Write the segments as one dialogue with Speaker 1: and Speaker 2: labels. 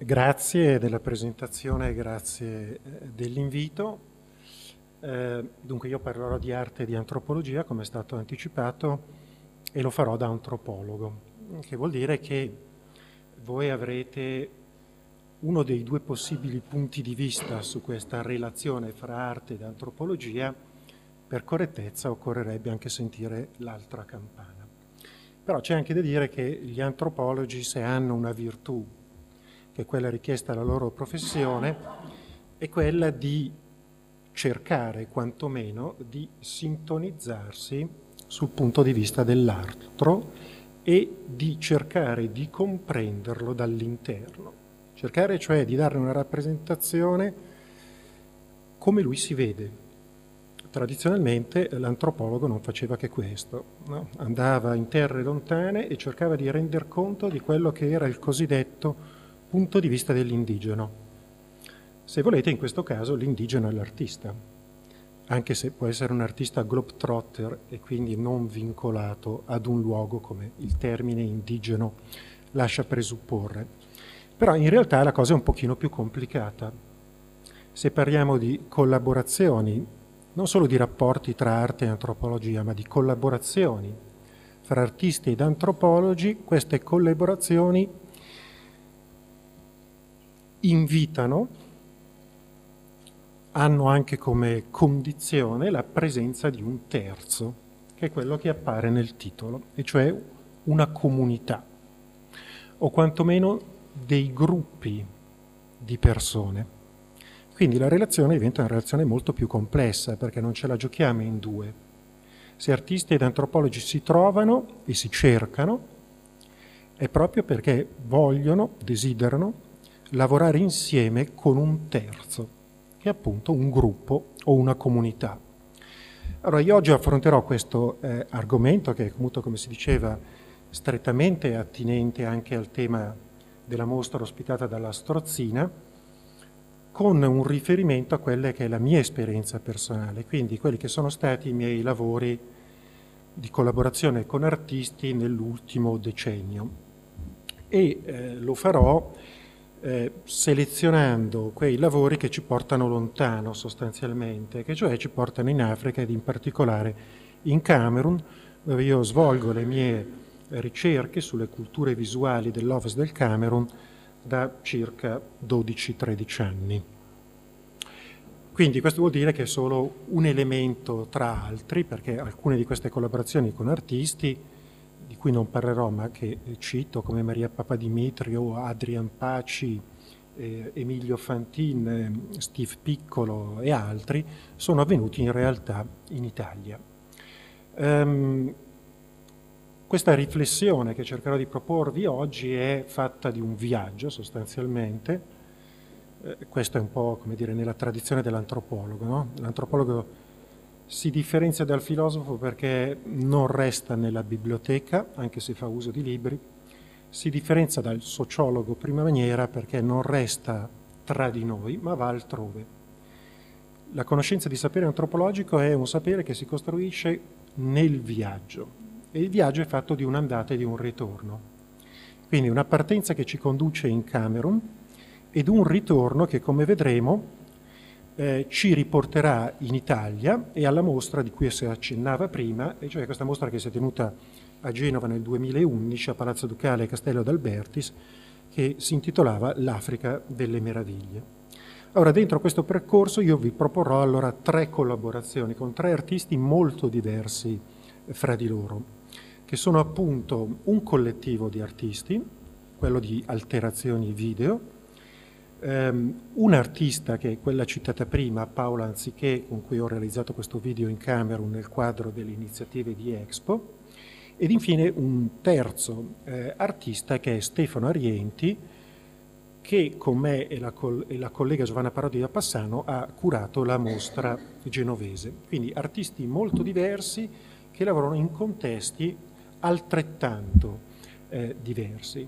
Speaker 1: Grazie della presentazione, grazie eh, dell'invito. Eh, dunque io parlerò di arte e di antropologia, come è stato anticipato, e lo farò da antropologo, che vuol dire che voi avrete uno dei due possibili punti di vista su questa relazione fra arte ed antropologia. Per correttezza occorrerebbe anche sentire l'altra campana. Però c'è anche da dire che gli antropologi, se hanno una virtù, che è quella richiesta alla loro professione, è quella di cercare quantomeno di sintonizzarsi sul punto di vista dell'altro e di cercare di comprenderlo dall'interno. Cercare cioè di darne una rappresentazione come lui si vede, Tradizionalmente l'antropologo non faceva che questo, no? andava in terre lontane e cercava di render conto di quello che era il cosiddetto punto di vista dell'indigeno. Se volete, in questo caso l'indigeno è l'artista, anche se può essere un artista globetrotter e quindi non vincolato ad un luogo come il termine indigeno lascia presupporre. Però in realtà la cosa è un pochino più complicata. Se parliamo di collaborazioni non solo di rapporti tra arte e antropologia, ma di collaborazioni fra artisti ed antropologi, queste collaborazioni invitano, hanno anche come condizione la presenza di un terzo, che è quello che appare nel titolo, e cioè una comunità, o quantomeno dei gruppi di persone. Quindi la relazione diventa una relazione molto più complessa perché non ce la giochiamo in due. Se artisti ed antropologi si trovano e si cercano, è proprio perché vogliono, desiderano lavorare insieme con un terzo, che è appunto un gruppo o una comunità. Allora io oggi affronterò questo eh, argomento che è comunque, come si diceva, strettamente attinente anche al tema della mostra ospitata dalla Strozzina, con un riferimento a quella che è la mia esperienza personale, quindi quelli che sono stati i miei lavori di collaborazione con artisti nell'ultimo decennio. E eh, lo farò eh, selezionando quei lavori che ci portano lontano sostanzialmente, che cioè ci portano in Africa ed in particolare in Camerun, dove io svolgo le mie ricerche sulle culture visuali dell'Ovest del Camerun da circa 12-13 anni. Quindi questo vuol dire che è solo un elemento tra altri, perché alcune di queste collaborazioni con artisti, cui non parlerò ma che cito come Maria Papadimitrio, Adrian Paci, eh, Emilio Fantin, eh, Steve Piccolo e altri, sono avvenuti in realtà in Italia. Um, questa riflessione che cercherò di proporvi oggi è fatta di un viaggio sostanzialmente, eh, questo è un po' come dire nella tradizione dell'antropologo, no? l'antropologo si differenzia dal filosofo perché non resta nella biblioteca, anche se fa uso di libri, si differenzia dal sociologo prima maniera perché non resta tra di noi, ma va altrove. La conoscenza di sapere antropologico è un sapere che si costruisce nel viaggio, e il viaggio è fatto di un'andata e di un ritorno. Quindi una partenza che ci conduce in Camerun ed un ritorno che, come vedremo, eh, ci riporterà in Italia e alla mostra di cui si accennava prima, e cioè questa mostra che si è tenuta a Genova nel 2011 a Palazzo Ducale e Castello d'Albertis, che si intitolava L'Africa delle Meraviglie. Ora, dentro questo percorso io vi proporrò allora tre collaborazioni con tre artisti molto diversi fra di loro che sono appunto un collettivo di artisti, quello di alterazioni video, um, un artista che è quella citata prima, Paola Anziché, con cui ho realizzato questo video in Camerun nel quadro delle iniziative di Expo, ed infine un terzo eh, artista che è Stefano Arienti, che con me e la, e la, collega Giovanna Parodi da Passano ha curato la mostra genovese. Quindi artisti molto diversi che lavorano in contesti altrettanto eh, diversi.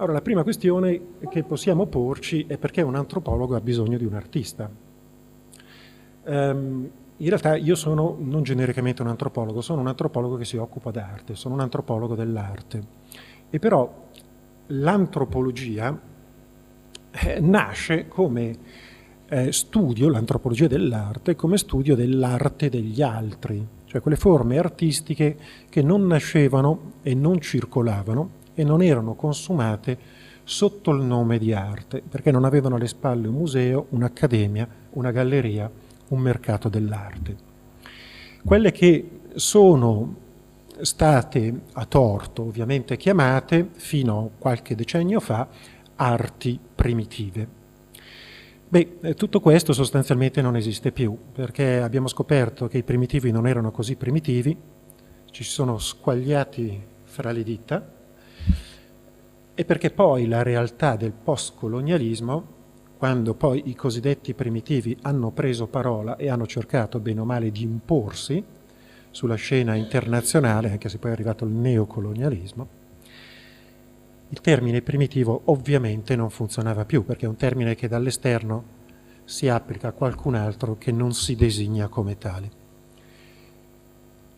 Speaker 1: Allora, la prima questione che possiamo porci è perché un antropologo ha bisogno di un artista. Um, in realtà io sono non genericamente un antropologo, sono un antropologo che si occupa d'arte, sono un antropologo dell'arte. E però l'antropologia eh, nasce come eh, studio, l'antropologia dell'arte, come studio dell'arte degli altri, cioè quelle forme artistiche che non nascevano e non circolavano e non erano consumate sotto il nome di arte, perché non avevano alle spalle un museo, un'accademia, una galleria, un mercato dell'arte. Quelle che sono state a torto ovviamente chiamate fino a qualche decennio fa arti primitive. Beh, eh, tutto questo sostanzialmente non esiste più, perché abbiamo scoperto che i primitivi non erano così primitivi, ci sono squagliati fra le dita, e perché poi la realtà del postcolonialismo, quando poi i cosiddetti primitivi hanno preso parola e hanno cercato bene o male di imporsi sulla scena internazionale, anche se poi è arrivato il neocolonialismo, il termine primitivo ovviamente non funzionava più perché è un termine che dall'esterno si applica a qualcun altro che non si designa come tale.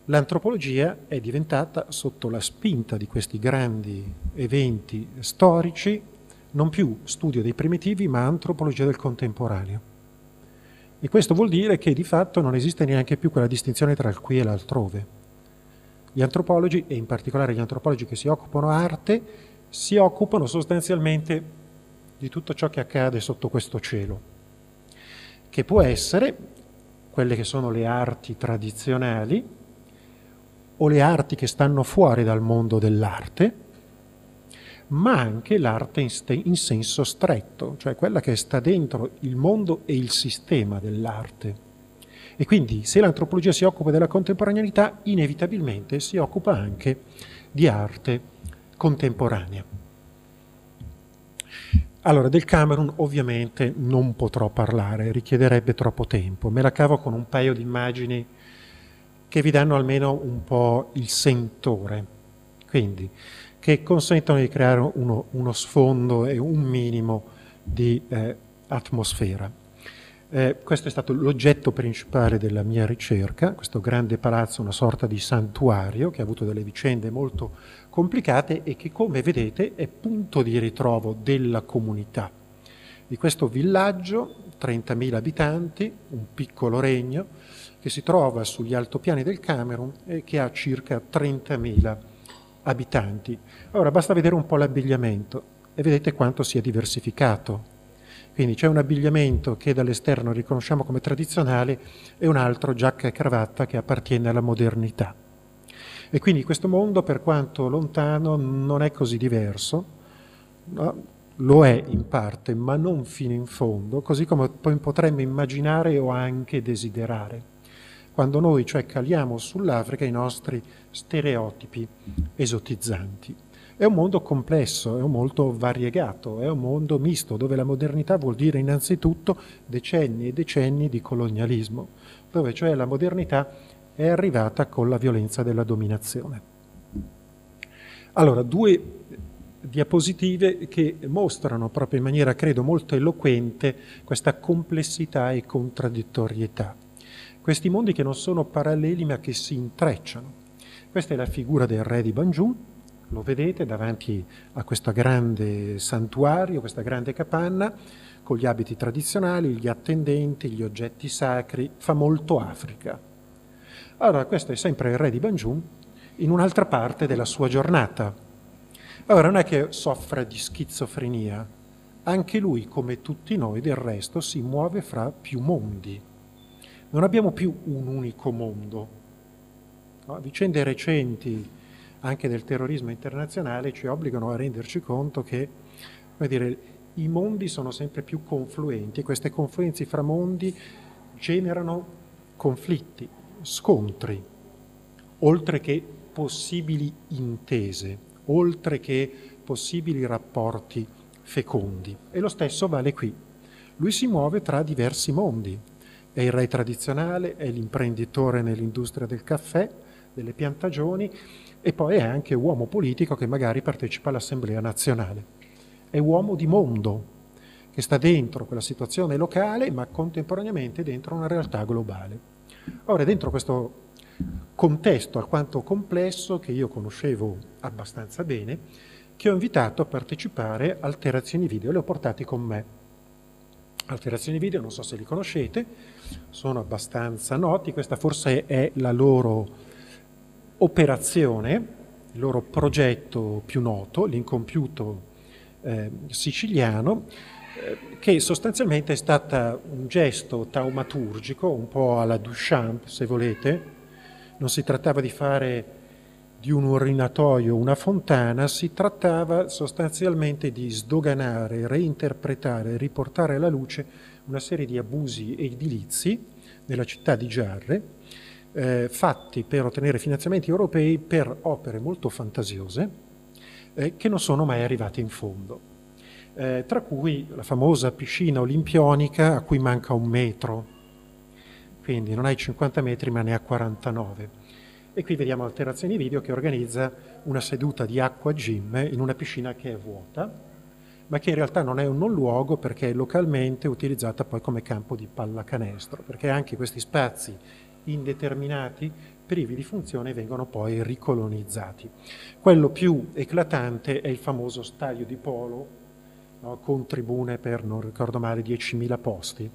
Speaker 1: L'antropologia è diventata, sotto la spinta di questi grandi eventi storici, non più studio dei primitivi, ma antropologia del contemporaneo. E questo vuol dire che di fatto non esiste neanche più quella distinzione tra il qui e l'altrove. Gli antropologi, e in particolare gli antropologi che si occupano arte, si occupano sostanzialmente di tutto ciò che accade sotto questo cielo, che può essere quelle che sono le arti tradizionali o le arti che stanno fuori dal mondo dell'arte, ma anche l'arte in, in, senso stretto, cioè quella che sta dentro il mondo e il sistema dell'arte. E quindi se l'antropologia si occupa della contemporaneità, inevitabilmente si occupa anche di arte contemporanea. Allora, del Camerun ovviamente non potrò parlare, richiederebbe troppo tempo. Me la cavo con un paio di immagini che vi danno almeno un po' il sentore, quindi che consentono di creare uno, uno sfondo e un minimo di eh, atmosfera. Eh, questo è stato l'oggetto principale della mia ricerca, questo grande palazzo, una sorta di santuario che ha avuto delle vicende molto complicate e che come vedete è punto di ritrovo della comunità di questo villaggio, 30.000 abitanti, un piccolo regno, che si trova sugli altopiani del Camerun e che ha circa 30.000 abitanti. Ora basta vedere un po' l'abbigliamento e vedete quanto sia diversificato quindi c'è un abbigliamento che dall'esterno riconosciamo come tradizionale e un altro giacca e cravatta che appartiene alla modernità. E quindi questo mondo, per quanto lontano, non è così diverso? Lo è in parte, ma non fino in fondo, così come potremmo immaginare o anche desiderare. Quando noi cioè caliamo sull'Africa i nostri stereotipi esotizzanti. È un mondo complesso, è un mondo variegato, è un mondo misto, dove la modernità vuol dire innanzitutto decenni e decenni di colonialismo, dove cioè la modernità è arrivata con la violenza della dominazione. Allora, due diapositive che mostrano proprio in maniera, credo, molto eloquente questa complessità e contraddittorietà. Questi mondi che non sono paralleli ma che si intrecciano. Questa è la figura del re di Banjul, lo vedete davanti a questo grande santuario, questa grande capanna, con gli abiti tradizionali, gli attendenti, gli oggetti sacri, fa molto Africa. Allora, questo è sempre il re di Banjul in un'altra parte della sua giornata. Allora, non è che soffra di schizofrenia, anche lui, come tutti noi del resto, si muove fra più mondi. Non abbiamo più un unico mondo. No? Vicende recenti anche del terrorismo internazionale ci obbligano a renderci conto che dire, i mondi sono sempre più confluenti e queste confluenze fra mondi generano conflitti, scontri, oltre che possibili intese, oltre che possibili rapporti fecondi. E lo stesso vale qui. Lui si muove tra diversi mondi. È il re tradizionale, è l'imprenditore nell'industria del caffè, delle piantagioni e poi è anche uomo politico che magari partecipa all'Assemblea nazionale. È uomo di mondo, che sta dentro quella situazione locale, ma contemporaneamente dentro una realtà globale. Ora, dentro questo contesto alquanto complesso che io conoscevo abbastanza bene, che ho invitato a partecipare a alterazioni video, le ho portati con me. Alterazioni video, non so se li conoscete, sono abbastanza noti, questa forse è la loro operazione, il loro progetto più noto, l'incompiuto eh, siciliano, eh, che sostanzialmente è stato un gesto taumaturgico, un po' alla Duchamp, se volete. Non si trattava di fare di un urinatoio una fontana, si trattava sostanzialmente di sdoganare, reinterpretare, riportare alla luce una serie di abusi edilizi nella città di Giarre, eh, fatti per ottenere finanziamenti europei per opere molto fantasiose eh, che non sono mai arrivate in fondo. Eh, tra cui la famosa piscina olimpionica a cui manca un metro, quindi non hai 50 metri ma ne ha 49. E qui vediamo alterazioni video che organizza una seduta di acqua gym in una piscina che è vuota, ma che in realtà non è un non luogo perché è localmente utilizzata poi come campo di pallacanestro, perché anche questi spazi indeterminati, privi di funzione, vengono poi ricolonizzati. Quello più eclatante è il famoso stadio di polo no, con tribune per, non ricordo male, 10.000 posti.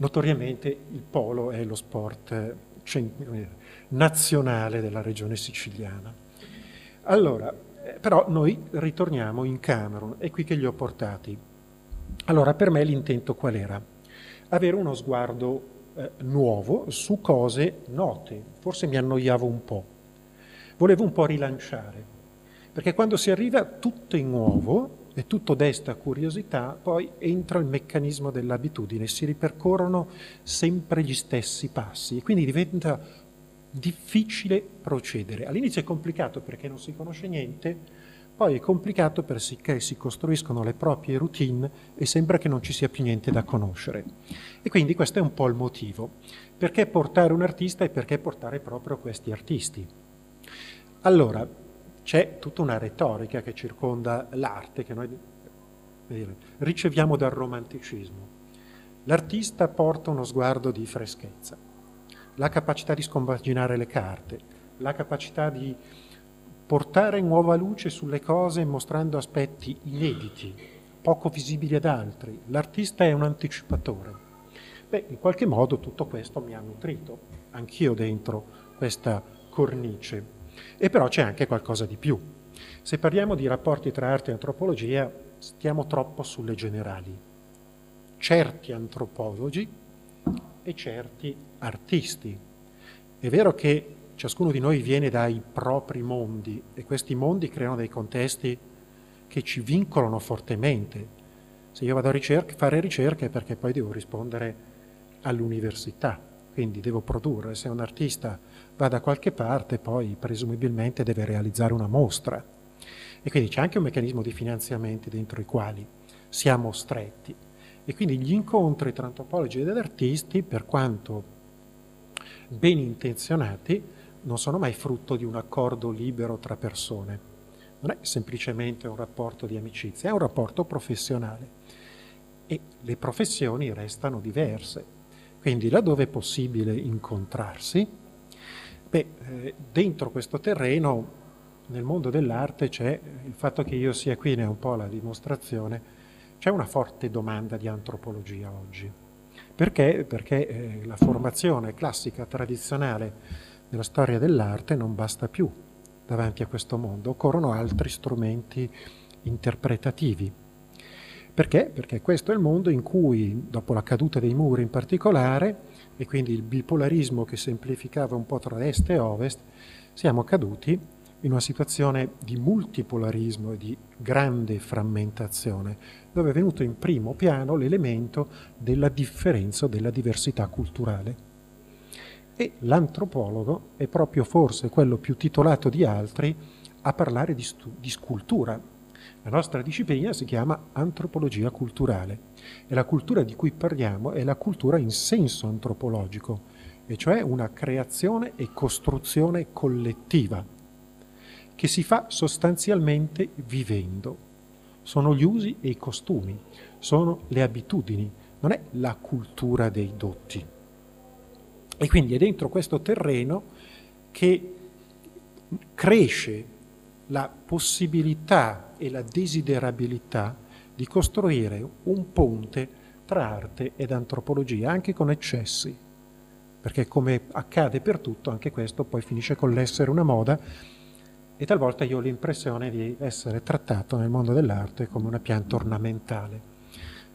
Speaker 1: Notoriamente il polo è lo sport nazionale della regione siciliana. Allora, eh, però noi ritorniamo in Camerun, è qui che li ho portati. Allora, per me l'intento qual era? Avere uno sguardo eh, nuovo su cose note, forse mi annoiavo un po', volevo un po' rilanciare, perché quando si arriva tutto in nuovo, e tutto desta curiosità, poi entra il meccanismo dell'abitudine, si ripercorrono sempre gli stessi passi e quindi diventa difficile procedere. All'inizio è complicato perché non si conosce niente, poi è complicato perché si costruiscono le proprie routine e sembra che non ci sia più niente da conoscere. E quindi questo è un po' il motivo. Perché portare un artista e perché portare proprio questi artisti? Allora, c'è tutta una retorica che circonda l'arte che noi dire, riceviamo dal romanticismo. L'artista porta uno sguardo di freschezza, la capacità di scompaginare le carte, la capacità di portare nuova luce sulle cose mostrando aspetti inediti, poco visibili ad altri. L'artista è un anticipatore. Beh, in qualche modo tutto questo mi ha nutrito, anch'io dentro questa cornice. E però c'è anche qualcosa di più. Se parliamo di rapporti tra arte e antropologia, stiamo troppo sulle generali. Certi antropologi e certi artisti. È vero che ciascuno di noi viene dai propri mondi e questi mondi creano dei contesti che ci vincolano fortemente. Se io vado a ricerca, fare ricerche è perché poi devo rispondere all'università, quindi devo produrre. Se un artista va da qualche parte, poi presumibilmente deve realizzare una mostra. E quindi c'è anche un meccanismo di finanziamenti dentro i quali siamo stretti. E quindi gli incontri tra antropologi ed artisti, per quanto ben intenzionati, non sono mai frutto di un accordo libero tra persone. Non è semplicemente un rapporto di amicizia, è un rapporto professionale. E le professioni restano diverse. Quindi laddove è possibile incontrarsi, Beh, eh, dentro questo terreno, nel mondo dell'arte, c'è il fatto che io sia qui, ne è un po' la dimostrazione, c'è una forte domanda di antropologia oggi. Perché? Perché eh, la formazione classica, tradizionale della storia dell'arte non basta più davanti a questo mondo, occorrono altri strumenti interpretativi. Perché? Perché questo è il mondo in cui, dopo la caduta dei muri in particolare, e quindi il bipolarismo che semplificava un po' tra est e ovest, siamo caduti in una situazione di multipolarismo e di grande frammentazione, dove è venuto in primo piano l'elemento della differenza della diversità culturale. E l'antropologo è proprio forse quello più titolato di altri a parlare di, di scultura, la nostra disciplina si chiama antropologia culturale e la cultura di cui parliamo è la cultura in senso antropologico, e cioè una creazione e costruzione collettiva che si fa sostanzialmente vivendo. Sono gli usi e i costumi, sono le abitudini, non è la cultura dei dotti. E quindi è dentro questo terreno che cresce la possibilità e la desiderabilità di costruire un ponte tra arte ed antropologia, anche con eccessi, perché come accade per tutto, anche questo poi finisce con l'essere una moda e talvolta io ho l'impressione di essere trattato nel mondo dell'arte come una pianta ornamentale,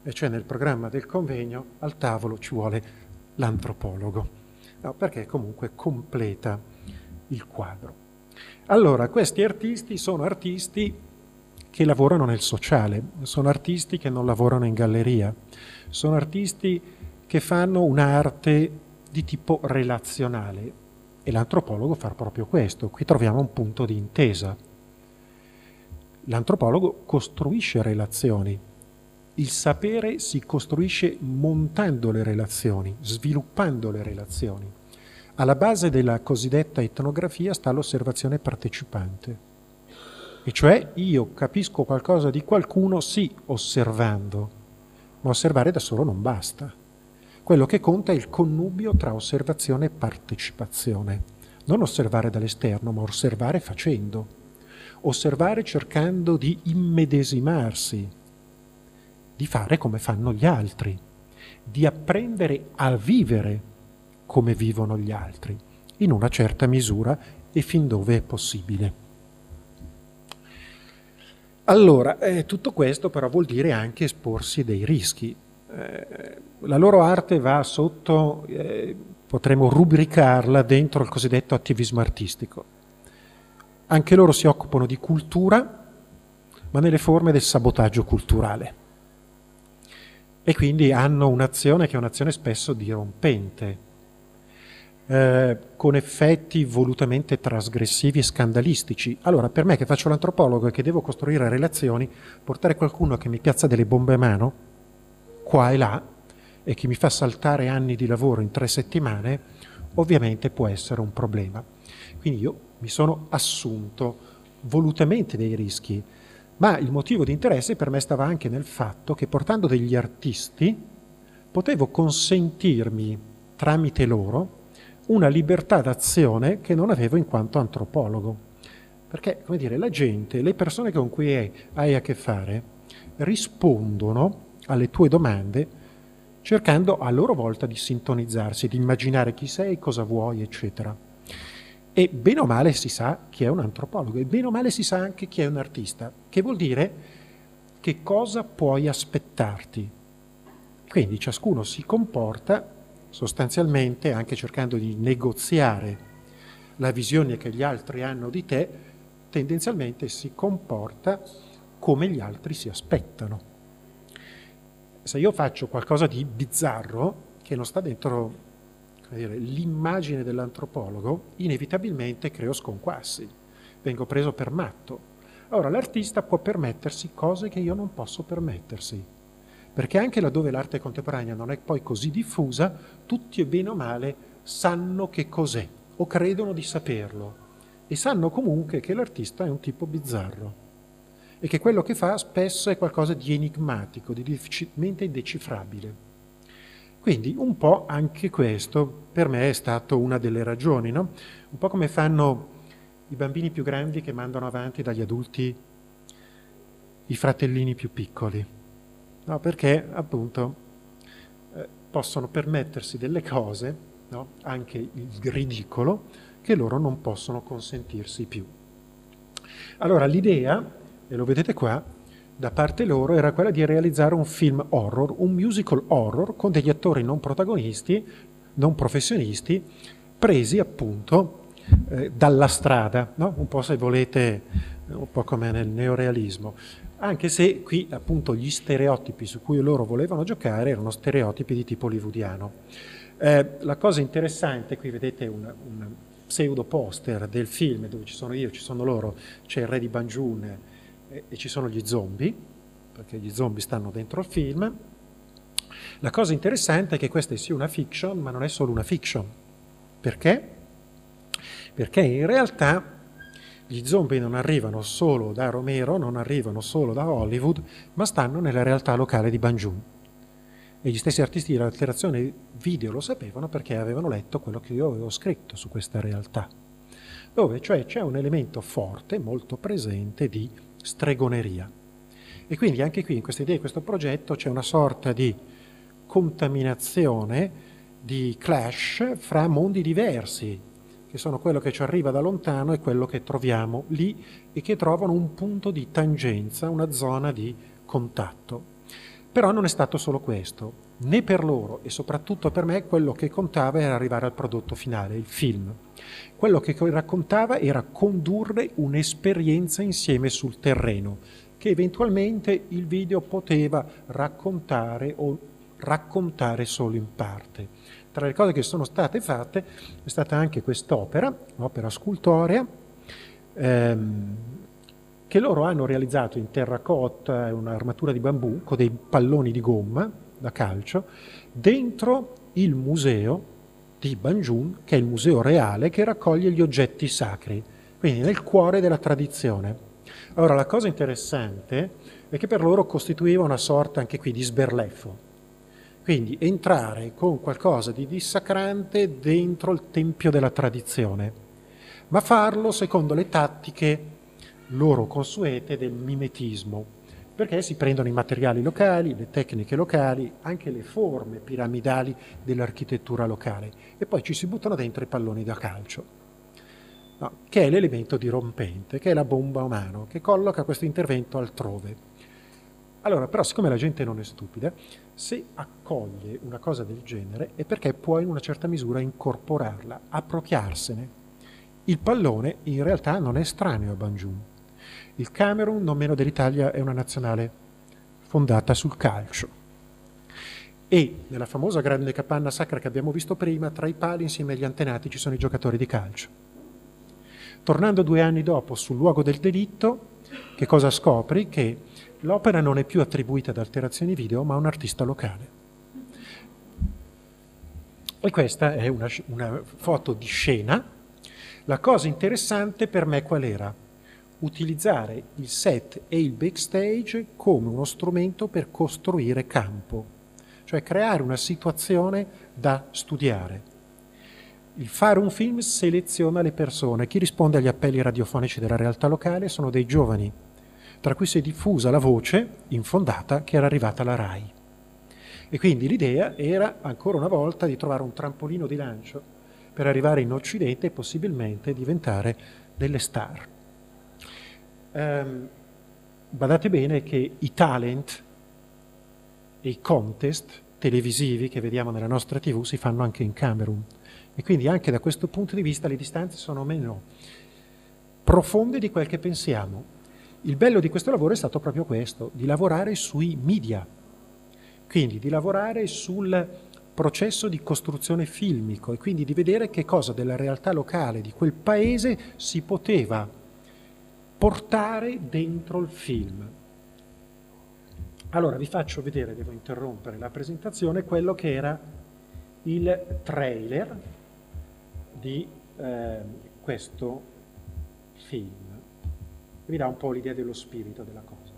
Speaker 1: e cioè nel programma del convegno al tavolo ci vuole l'antropologo, no, perché comunque completa il quadro. Allora, questi artisti sono artisti che lavorano nel sociale, sono artisti che non lavorano in galleria, sono artisti che fanno un'arte di tipo relazionale e l'antropologo fa proprio questo. Qui troviamo un punto di intesa. L'antropologo costruisce relazioni. Il sapere si costruisce montando le relazioni, sviluppando le relazioni. Alla base della cosiddetta etnografia sta l'osservazione partecipante, e cioè io capisco qualcosa di qualcuno sì osservando, ma osservare da solo non basta. Quello che conta è il connubio tra osservazione e partecipazione. Non osservare dall'esterno, ma osservare facendo. Osservare cercando di immedesimarsi, di fare come fanno gli altri, di apprendere a vivere come vivono gli altri, in una certa misura e fin dove è possibile. Allora, eh, tutto questo però vuol dire anche esporsi dei rischi. Eh, la loro arte va sotto, eh, potremmo rubricarla dentro il cosiddetto attivismo artistico. Anche loro si occupano di cultura, ma nelle forme del sabotaggio culturale. E quindi hanno un'azione che è un'azione spesso dirompente, eh, con effetti volutamente trasgressivi e scandalistici. Allora, per me che faccio l'antropologo e che devo costruire relazioni, portare qualcuno che mi piazza delle bombe a mano, qua e là, e che mi fa saltare anni di lavoro in tre settimane, ovviamente può essere un problema. Quindi io mi sono assunto volutamente dei rischi, ma il motivo di interesse per me stava anche nel fatto che portando degli artisti potevo consentirmi tramite loro una libertà d'azione che non avevo in quanto antropologo. Perché, come dire, la gente, le persone con cui hai a che fare, rispondono alle tue domande cercando a loro volta di sintonizzarsi, di immaginare chi sei, cosa vuoi, eccetera. E bene o male si sa chi è un antropologo e bene o male si sa anche chi è un artista, che vuol dire che cosa puoi aspettarti. Quindi ciascuno si comporta sostanzialmente anche cercando di negoziare la visione che gli altri hanno di te, tendenzialmente si comporta come gli altri si aspettano. Se io faccio qualcosa di bizzarro, che non sta dentro dire, l'immagine dell'antropologo, inevitabilmente creo sconquassi, vengo preso per matto. Ora l'artista può permettersi cose che io non posso permettersi perché anche laddove l'arte contemporanea non è poi così diffusa, tutti bene o male sanno che cos'è o credono di saperlo e sanno comunque che l'artista è un tipo bizzarro e che quello che fa spesso è qualcosa di enigmatico, di difficilmente indecifrabile. Quindi un po' anche questo per me è stato una delle ragioni, no? un po' come fanno i bambini più grandi che mandano avanti dagli adulti i fratellini più piccoli no? perché appunto eh, possono permettersi delle cose, no? anche il ridicolo, che loro non possono consentirsi più. Allora l'idea, e lo vedete qua, da parte loro era quella di realizzare un film horror, un musical horror con degli attori non protagonisti, non professionisti, presi appunto eh, dalla strada, no? un po' se volete, un po' come nel neorealismo anche se qui appunto gli stereotipi su cui loro volevano giocare erano stereotipi di tipo hollywoodiano. Eh, la cosa interessante, qui vedete un, un, pseudo poster del film dove ci sono io, ci sono loro, c'è il re di Banjun e, e ci sono gli zombie, perché gli zombie stanno dentro il film. La cosa interessante è che questa sia una fiction, ma non è solo una fiction. Perché? Perché in realtà gli zombie non arrivano solo da Romero, non arrivano solo da Hollywood, ma stanno nella realtà locale di Banjun. E gli stessi artisti di letterazione video lo sapevano perché avevano letto quello che io avevo scritto su questa realtà. dove cioè c'è un elemento forte, molto presente di stregoneria. E quindi anche qui in questa idea, in questo progetto, c'è una sorta di contaminazione, di clash fra mondi diversi, che sono quello che ci arriva da lontano e quello che troviamo lì e che trovano un punto di tangenza, una zona di contatto. Però non è stato solo questo, né per loro e soprattutto per me quello che contava era arrivare al prodotto finale, il film. Quello che raccontava era condurre un'esperienza insieme sul terreno, che eventualmente il video poteva raccontare o raccontare solo in parte. Tra le cose che sono state fatte è stata anche quest'opera, un'opera scultorea, ehm, che loro hanno realizzato in terracotta, un'armatura di bambù con dei palloni di gomma da calcio, dentro il museo di Banjun, che è il museo reale che raccoglie gli oggetti sacri, quindi nel cuore della tradizione. Allora la cosa interessante è che per loro costituiva una sorta anche qui di sberleffo, quindi entrare con qualcosa di dissacrante dentro il tempio della tradizione, ma farlo secondo le tattiche loro consuete del mimetismo, perché si prendono i materiali locali, le tecniche locali, anche le forme piramidali dell'architettura locale e poi ci si buttano dentro i palloni da calcio, no, che è l'elemento dirompente, che è la bomba a mano, che colloca questo intervento altrove. Allora, però, siccome la gente non è stupida, se accoglie una cosa del genere è perché può in una certa misura incorporarla, appropriarsene. Il pallone in realtà non è estraneo a Banjun il Camerun, non meno dell'Italia, è una nazionale fondata sul calcio. E nella famosa grande capanna sacra che abbiamo visto prima, tra i pali insieme agli antenati ci sono i giocatori di calcio. Tornando due anni dopo sul luogo del delitto, che cosa scopri? Che l'opera non è più attribuita ad alterazioni video, ma a un artista locale. E questa è una, una foto di scena. La cosa interessante per me qual era? utilizzare il set e il backstage come uno strumento per costruire campo, cioè creare una situazione da studiare. Il fare un film seleziona le persone, chi risponde agli appelli radiofonici della realtà locale sono dei giovani, tra cui si è diffusa la voce infondata che era arrivata alla RAI. E quindi l'idea era ancora una volta di trovare un trampolino di lancio per arrivare in Occidente e possibilmente diventare delle star. Um, badate bene che i talent e i contest televisivi che vediamo nella nostra TV si fanno anche in Camerun. E quindi anche da questo punto di vista le distanze sono meno profonde di quel che pensiamo. Il bello di questo lavoro è stato proprio questo, di lavorare sui media, quindi di lavorare sul processo di costruzione filmico e quindi di vedere che cosa della realtà locale di quel paese si poteva portare dentro il film. Allora vi faccio vedere, devo interrompere la presentazione, quello che era il trailer di eh, questo film. Vi dà un po' l'idea dello spirito della cosa.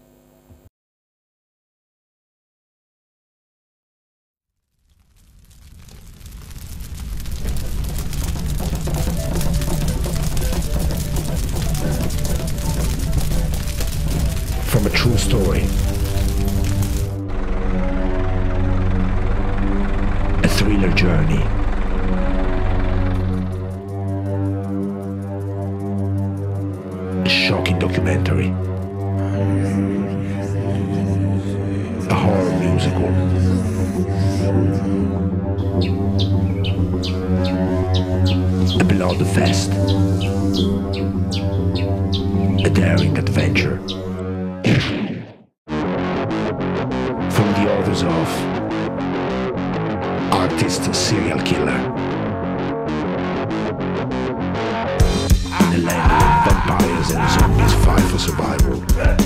Speaker 2: true story. A thriller journey. Shocking documentary. A horror musical. A blood fest. A daring adventure. From the authors of
Speaker 3: artist serial killer. Survival.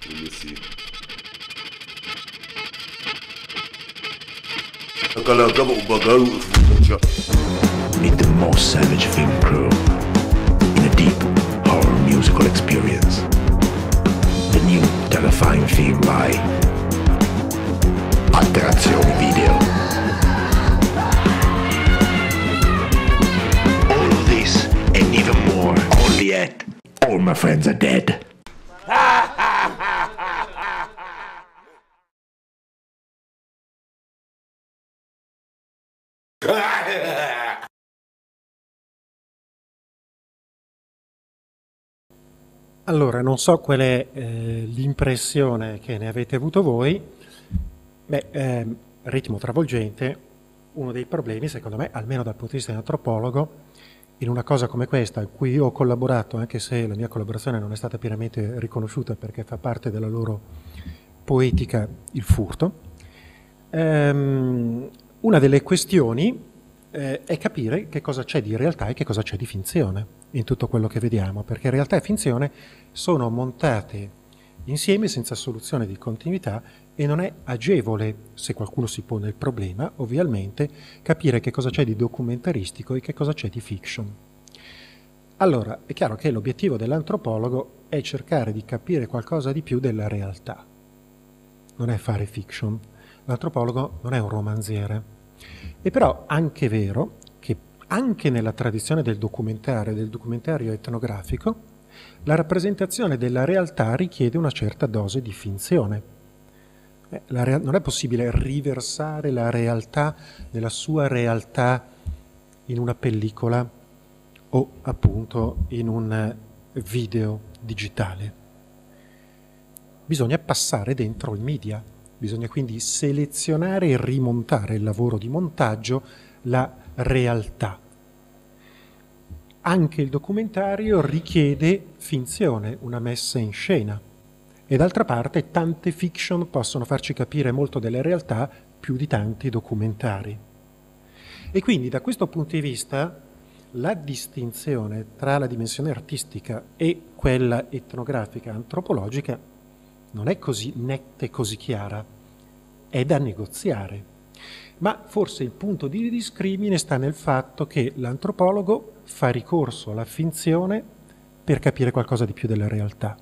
Speaker 3: Polusi. Akala kaba.
Speaker 2: Meet the most savage film crew in a deep horror musical experience. The new terrifying film by Alterazioni Video. All of this and even more only at All My Friends Are Dead.
Speaker 1: Allora, non so qual è eh, l'impressione che ne avete avuto voi. Beh, ehm, ritmo travolgente, uno dei problemi, secondo me, almeno dal punto di vista di antropologo, in una cosa come questa, a cui ho collaborato, anche se la mia collaborazione non è stata pienamente riconosciuta perché fa parte della loro poetica il furto, ehm, una delle questioni eh, è capire che cosa c'è di realtà e che cosa c'è di finzione in tutto quello che vediamo, perché realtà e finzione sono montate insieme senza soluzione di continuità e non è agevole, se qualcuno si pone il problema, ovviamente, capire che cosa c'è di documentaristico e che cosa c'è di fiction. Allora, è chiaro che l'obiettivo dell'antropologo è cercare di capire qualcosa di più della realtà. Non è fare fiction. L'antropologo non è un romanziere. È però anche vero anche nella tradizione del documentario, del documentario etnografico, la rappresentazione della realtà richiede una certa dose di finzione. Eh, rea- non è possibile riversare la realtà nella sua realtà in una pellicola o appunto in un video digitale. Bisogna passare dentro il media, bisogna quindi selezionare e rimontare il lavoro di montaggio, la realtà. Anche il documentario richiede finzione, una messa in scena. E d'altra parte tante fiction possono farci capire molto delle realtà più di tanti documentari. E quindi da questo punto di vista la distinzione tra la dimensione artistica e quella etnografica antropologica non è così netta e così chiara, è da negoziare. Ma forse il punto di discrimine sta nel fatto che l'antropologo fa ricorso alla finzione per capire qualcosa di più della realtà.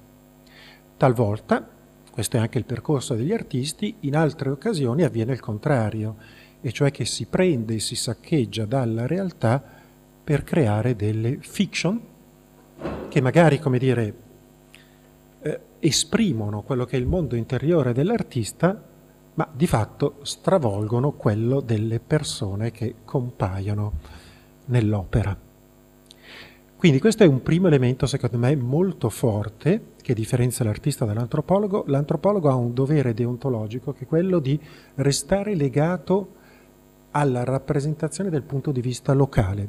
Speaker 1: Talvolta, questo è anche il percorso degli artisti, in altre occasioni avviene il contrario, e cioè che si prende e si saccheggia dalla realtà per creare delle fiction che magari, come dire, eh, esprimono quello che è il mondo interiore dell'artista, ma di fatto stravolgono quello delle persone che compaiono nell'opera. Quindi questo è un primo elemento, secondo me, molto forte che differenzia l'artista dall'antropologo. L'antropologo ha un dovere deontologico che è quello di restare legato alla rappresentazione del punto di vista locale.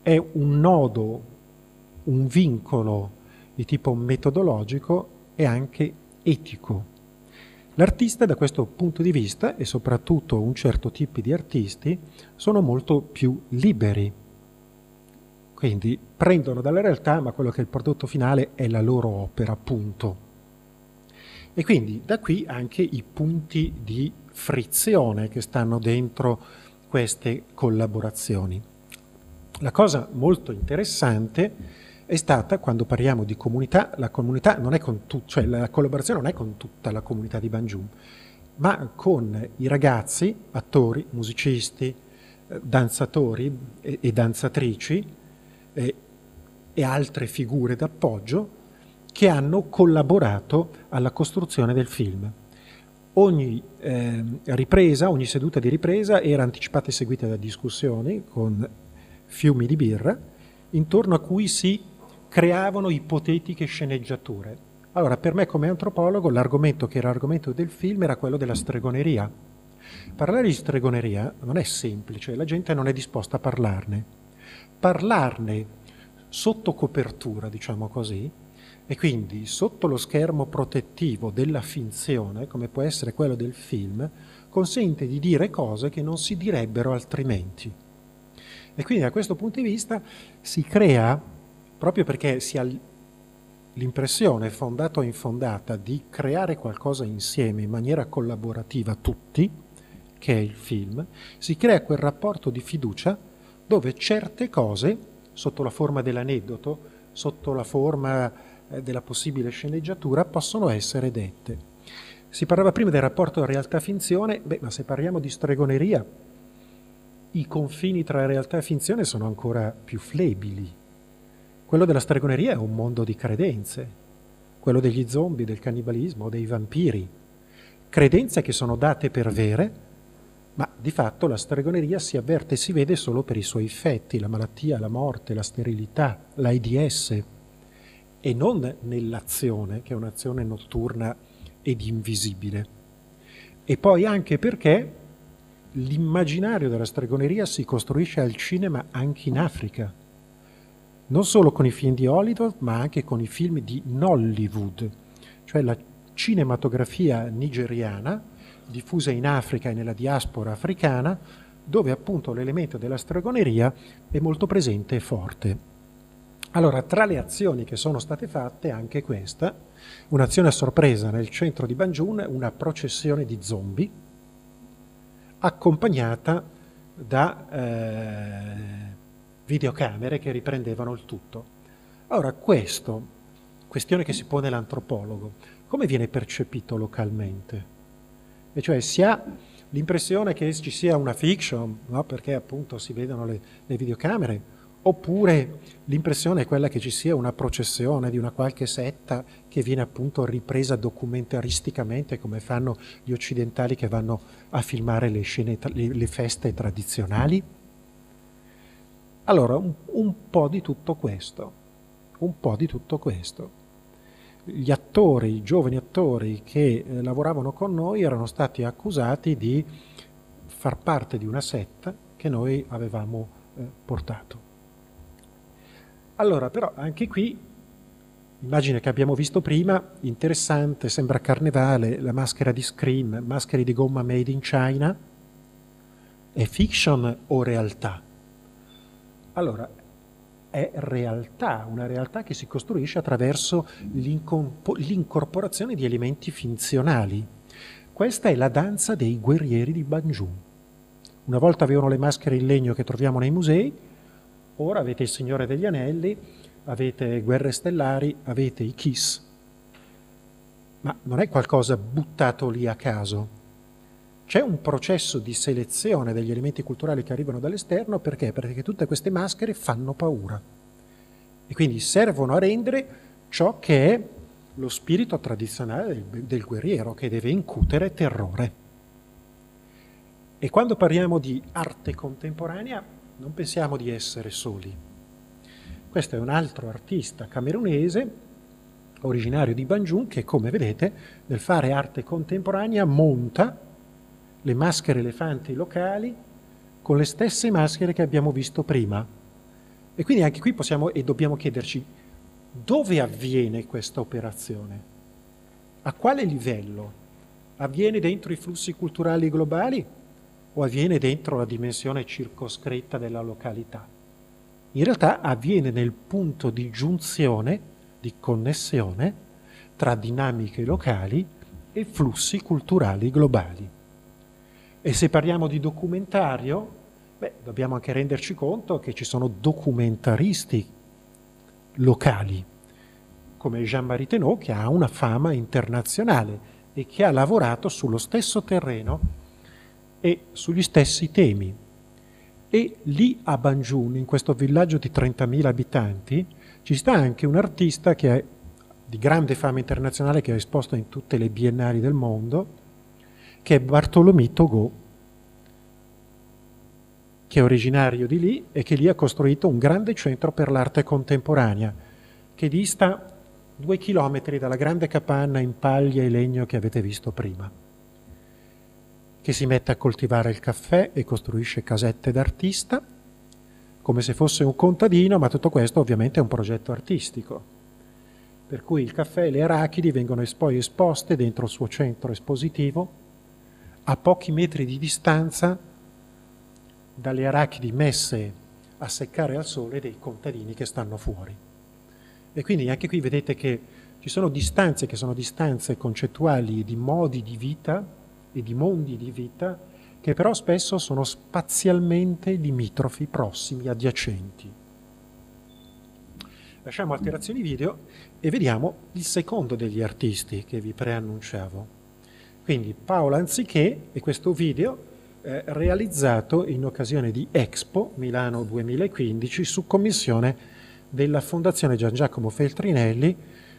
Speaker 1: È un nodo, un vincolo di tipo metodologico e anche etico. L'artista da questo punto di vista, e soprattutto un certo tipo di artisti, sono molto più liberi. Quindi prendono dalla realtà, ma quello che è il prodotto finale è la loro opera, punto. E quindi da qui anche i punti di frizione che stanno dentro queste collaborazioni. La cosa molto interessante è stata quando parliamo di comunità, la comunità tu, cioè la collaborazione non è con tutta la comunità di Banjum, ma con i ragazzi, attori, musicisti, eh, danzatori e, e danzatrici eh, e altre figure d'appoggio che hanno collaborato alla costruzione del film. Ogni eh, ripresa, ogni seduta di ripresa era anticipata e seguita da discussioni con fiumi di birra, intorno a cui si creavano ipotetiche sceneggiature Allora, per me come antropologo, l'argomento che era l'argomento del film era quello della stregoneria. Parlare di stregoneria non è semplice, la gente non è disposta a parlarne. Parlarne sotto copertura, diciamo così, e quindi sotto lo schermo protettivo della finzione, come può essere quello del film, consente di dire cose che non si direbbero altrimenti. E quindi da questo punto di vista si crea, proprio perché si ha l'impressione fondata o infondata di creare qualcosa insieme in maniera collaborativa tutti, che è il film, si crea quel rapporto di fiducia dove certe cose, sotto la forma dell'aneddoto, sotto la forma eh, della possibile sceneggiatura, possono essere dette. Si parlava prima del rapporto realtà-finzione, beh, ma se parliamo di stregoneria, i confini tra realtà e finzione sono ancora più flebili. Quello della stregoneria è un mondo di credenze, quello degli zombie, del cannibalismo, dei vampiri. Credenze che sono date per vere, ma di fatto la stregoneria si avverte e si vede solo per i suoi effetti, la malattia, la morte, la sterilità, l'AIDS, e non nell'azione, che è un'azione notturna ed invisibile. E poi anche perché l'immaginario della stregoneria si costruisce al cinema anche in Africa, non solo con i film di Hollywood, ma anche con i film di Nollywood, cioè la cinematografia nigeriana diffusa in Africa e nella diaspora africana, dove appunto l'elemento della stregoneria è molto presente e forte. Allora, tra le azioni che sono state fatte, anche questa, un'azione a sorpresa nel centro di Banjun, una processione di zombie, accompagnata da eh, videocamere che riprendevano il tutto. Ora, questo, questione che si pone l'antropologo, come viene percepito localmente? E cioè si ha l'impressione che ci sia una fiction, no? perché appunto si vedono le, le videocamere, oppure l'impressione è quella che ci sia una processione di una qualche setta che viene appunto ripresa documentaristicamente come fanno gli occidentali che vanno a filmare le, scene, le, le feste tradizionali? Allora, un, un po' di tutto questo, un po' di tutto questo gli attori, i giovani attori che eh, lavoravano con noi erano stati accusati di far parte di una setta che noi avevamo eh, portato. Allora, però anche qui, immagine che abbiamo visto prima, interessante, sembra carnevale, la maschera di Scream, maschere di gomma made in China, è fiction o realtà? Allora, è realtà, una realtà che si costruisce attraverso l'incorporazione di elementi finzionali. Questa è la danza dei guerrieri di Banjun. Una volta avevano le maschere in legno che troviamo nei musei, Ora avete il Signore degli Anelli, avete Guerre Stellari, avete i Kiss. Ma non è qualcosa buttato lì a caso. C'è un processo di selezione degli elementi culturali che arrivano dall'esterno perché? Perché tutte queste maschere fanno paura e quindi servono a rendere ciò che è lo spirito tradizionale del, del guerriero che deve incutere terrore. E quando parliamo di arte contemporanea non pensiamo di essere soli. Questo è un altro artista camerunese, originario di Banjun, che come vedete nel fare arte contemporanea monta le maschere elefanti locali con le stesse maschere che abbiamo visto prima. E quindi anche qui possiamo e dobbiamo chiederci dove avviene questa operazione? A quale livello? Avviene dentro i flussi culturali globali o avviene dentro la dimensione circoscritta della località. In realtà avviene nel punto di giunzione, di connessione tra dinamiche locali e flussi culturali globali. E se parliamo di documentario, beh, dobbiamo anche renderci conto che ci sono documentaristi locali, come Jean-Marie Tenot, che ha una fama internazionale e che ha lavorato sullo stesso terreno e sugli stessi temi. E lì a Banjun, in questo villaggio di 30.000 abitanti, ci sta anche un artista che è di grande fama internazionale, che è esposto in tutte le biennali del mondo, che è Bartolomé Togo, che è originario di lì e che lì ha costruito un grande centro per l'arte contemporanea, che dista due chilometri dalla grande capanna in paglia e legno che avete visto prima, che si mette a coltivare il caffè e costruisce casette d'artista, come se fosse un contadino, ma tutto questo ovviamente è un progetto artistico. Per cui il caffè e le arachidi vengono poi esposte dentro il suo centro espositivo, a pochi metri di distanza dalle arachidi messe a seccare al sole dei contadini che stanno fuori. E quindi anche qui vedete che ci sono distanze che sono distanze concettuali di modi di vita e di mondi di vita che però spesso sono spazialmente limitrofi, prossimi, adiacenti. Lasciamo alterazioni video e vediamo il secondo degli artisti che vi preannunciavo. Quindi Paola Anziché e questo video eh, realizzato in occasione di Expo Milano 2015 su commissione della Fondazione Gian Giacomo Feltrinelli,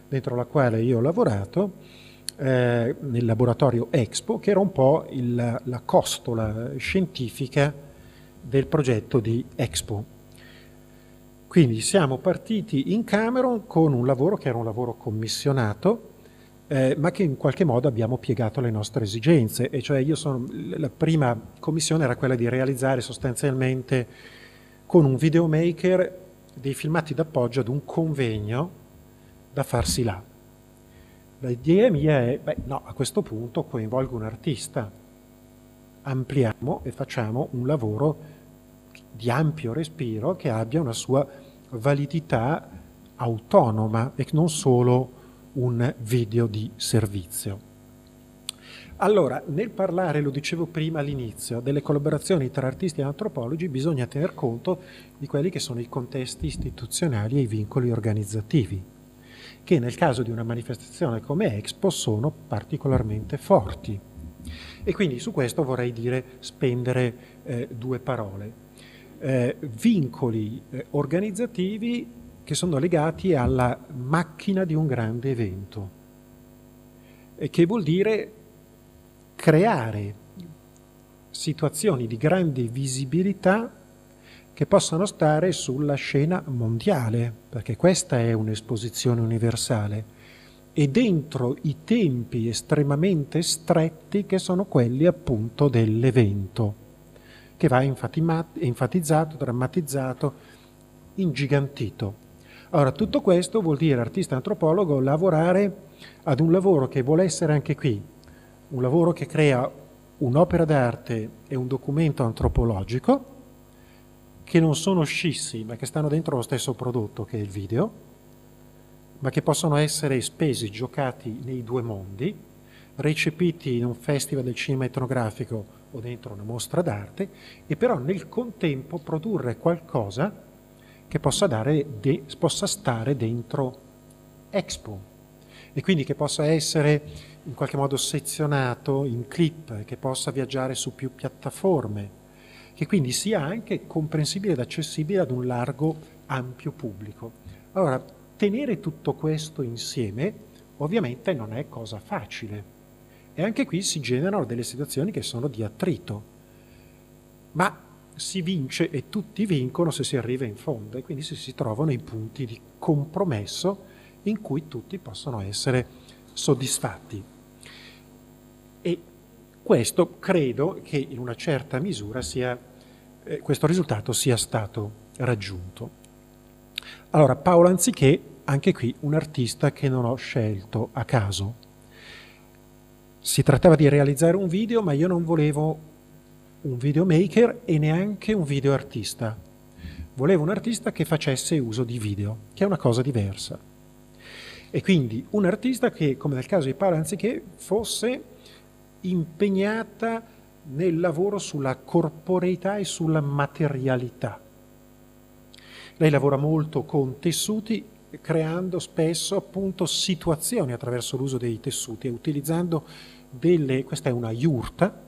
Speaker 1: dentro la quale io ho lavorato, eh, nel laboratorio Expo, che era un po' il, la costola scientifica del progetto di Expo. Quindi siamo partiti in Cameron con un lavoro che era un lavoro commissionato, eh, ma che in qualche modo abbiamo piegato alle nostre esigenze, e cioè io sono, la prima commissione era quella di realizzare sostanzialmente con un videomaker dei filmati d'appoggio ad un convegno da farsi là. L'idea mia è, beh, no, a questo punto coinvolgo un artista, ampliamo e facciamo un lavoro di ampio respiro che abbia una sua validità autonoma e non solo un video di servizio. Allora, nel parlare, lo dicevo prima all'inizio, delle collaborazioni tra artisti e antropologi, bisogna tener conto di quelli che sono i contesti istituzionali e i vincoli organizzativi, che nel caso di una manifestazione come Expo sono particolarmente forti. E quindi su questo vorrei dire spendere eh, due parole. Eh, vincoli eh, organizzativi che sono legati alla macchina di un grande evento, che vuol dire creare situazioni di grande visibilità che possano stare sulla scena mondiale, perché questa è un'esposizione universale, e dentro i tempi estremamente stretti che sono quelli appunto dell'evento, che va enfatizzato, drammatizzato, ingigantito. Allora, tutto questo vuol dire, artista antropologo, lavorare ad un lavoro che vuole essere anche qui un lavoro che crea un'opera d'arte e un documento antropologico che non sono scissi, ma che stanno dentro lo stesso prodotto che è il video, ma che possono essere spesi, giocati nei due mondi, recepiti in un festival del cinema etnografico o dentro una mostra d'arte, e però nel contempo produrre qualcosa che possa, de, possa stare dentro Expo. E quindi che possa essere in qualche modo sezionato in clip, che possa viaggiare su più piattaforme, che quindi sia anche comprensibile ed accessibile ad un largo, ampio pubblico. Allora, tenere tutto questo insieme ovviamente non è cosa facile. E anche qui si generano delle situazioni che sono di attrito, ma si vince e tutti vincono se si arriva in fondo e quindi se si trovano i punti di compromesso in cui tutti possono essere soddisfatti. E questo credo che in una certa misura sia, eh, questo risultato sia stato raggiunto. Allora, Paolo Anziché, anche qui un artista che non ho scelto a caso. Si trattava di realizzare un video, ma io non volevo un videomaker e neanche un videoartista. Volevo un artista che facesse uso di video, che è una cosa diversa. E quindi un artista che, come nel caso di Paolo Anziché, fosse impegnata nel lavoro sulla corporeità e sulla materialità. Lei lavora molto con tessuti, creando spesso appunto situazioni attraverso l'uso dei tessuti e utilizzando delle, questa è una iurta,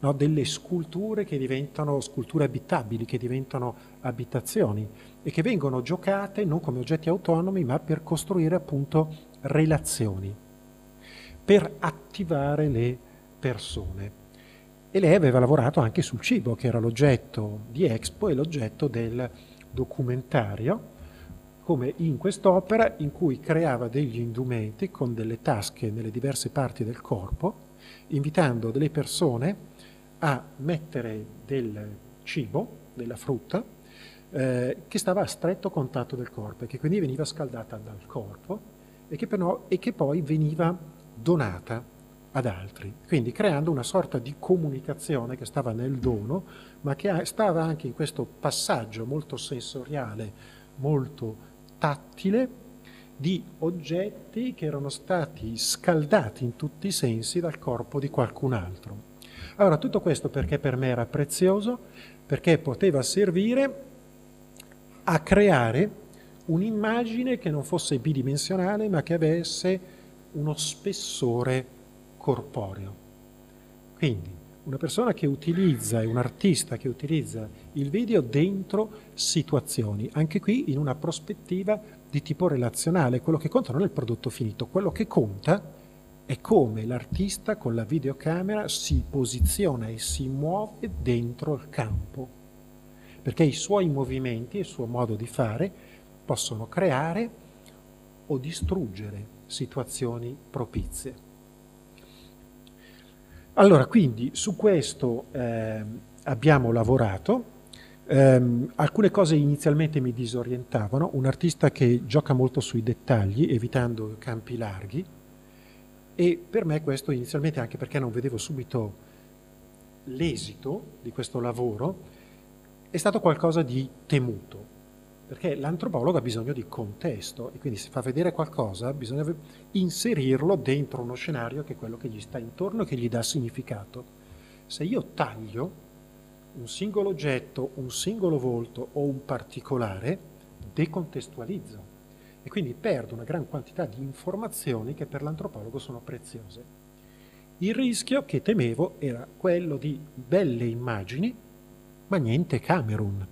Speaker 1: no? delle sculture che diventano sculture abitabili, che diventano abitazioni e che vengono giocate non come oggetti autonomi ma per costruire appunto relazioni, per attivare le persone. E lei aveva lavorato anche sul cibo, che era l'oggetto di Expo e l'oggetto del documentario, come in quest'opera in cui creava degli indumenti con delle tasche nelle diverse parti del corpo, invitando delle persone a mettere del cibo, della frutta, eh, che stava a stretto contatto del corpo e che quindi veniva scaldata dal corpo e che, però, e che poi veniva donata ad altri, quindi creando una sorta di comunicazione che stava nel dono, ma che stava anche in questo passaggio molto sensoriale, molto tattile di oggetti che erano stati scaldati in tutti i sensi dal corpo di qualcun altro. Allora, tutto questo perché per me era prezioso, perché poteva servire a creare un'immagine che non fosse bidimensionale, ma che avesse uno spessore corporeo. Quindi una persona che utilizza, è un artista che utilizza il video dentro situazioni, anche qui in una prospettiva di tipo relazionale. Quello che conta non è il prodotto finito, quello che conta è come l'artista con la videocamera si posiziona e si muove dentro il campo perché i suoi movimenti il suo modo di fare possono creare o distruggere situazioni propizie. Allora, quindi su questo eh, abbiamo lavorato. Um, alcune cose inizialmente mi disorientavano, un artista che gioca molto sui dettagli, evitando campi larghi, e per me questo inizialmente, anche perché non vedevo subito l'esito di questo lavoro, è stato qualcosa di temuto, perché l'antropologo ha bisogno di contesto e quindi se fa vedere qualcosa bisogna inserirlo dentro uno scenario che è quello che gli sta intorno e che gli dà significato. Se io taglio un singolo oggetto, un singolo volto o un particolare, decontestualizzo e quindi perdo una gran quantità di informazioni che per l'antropologo sono preziose. Il rischio che temevo era quello di belle immagini ma niente Camerun.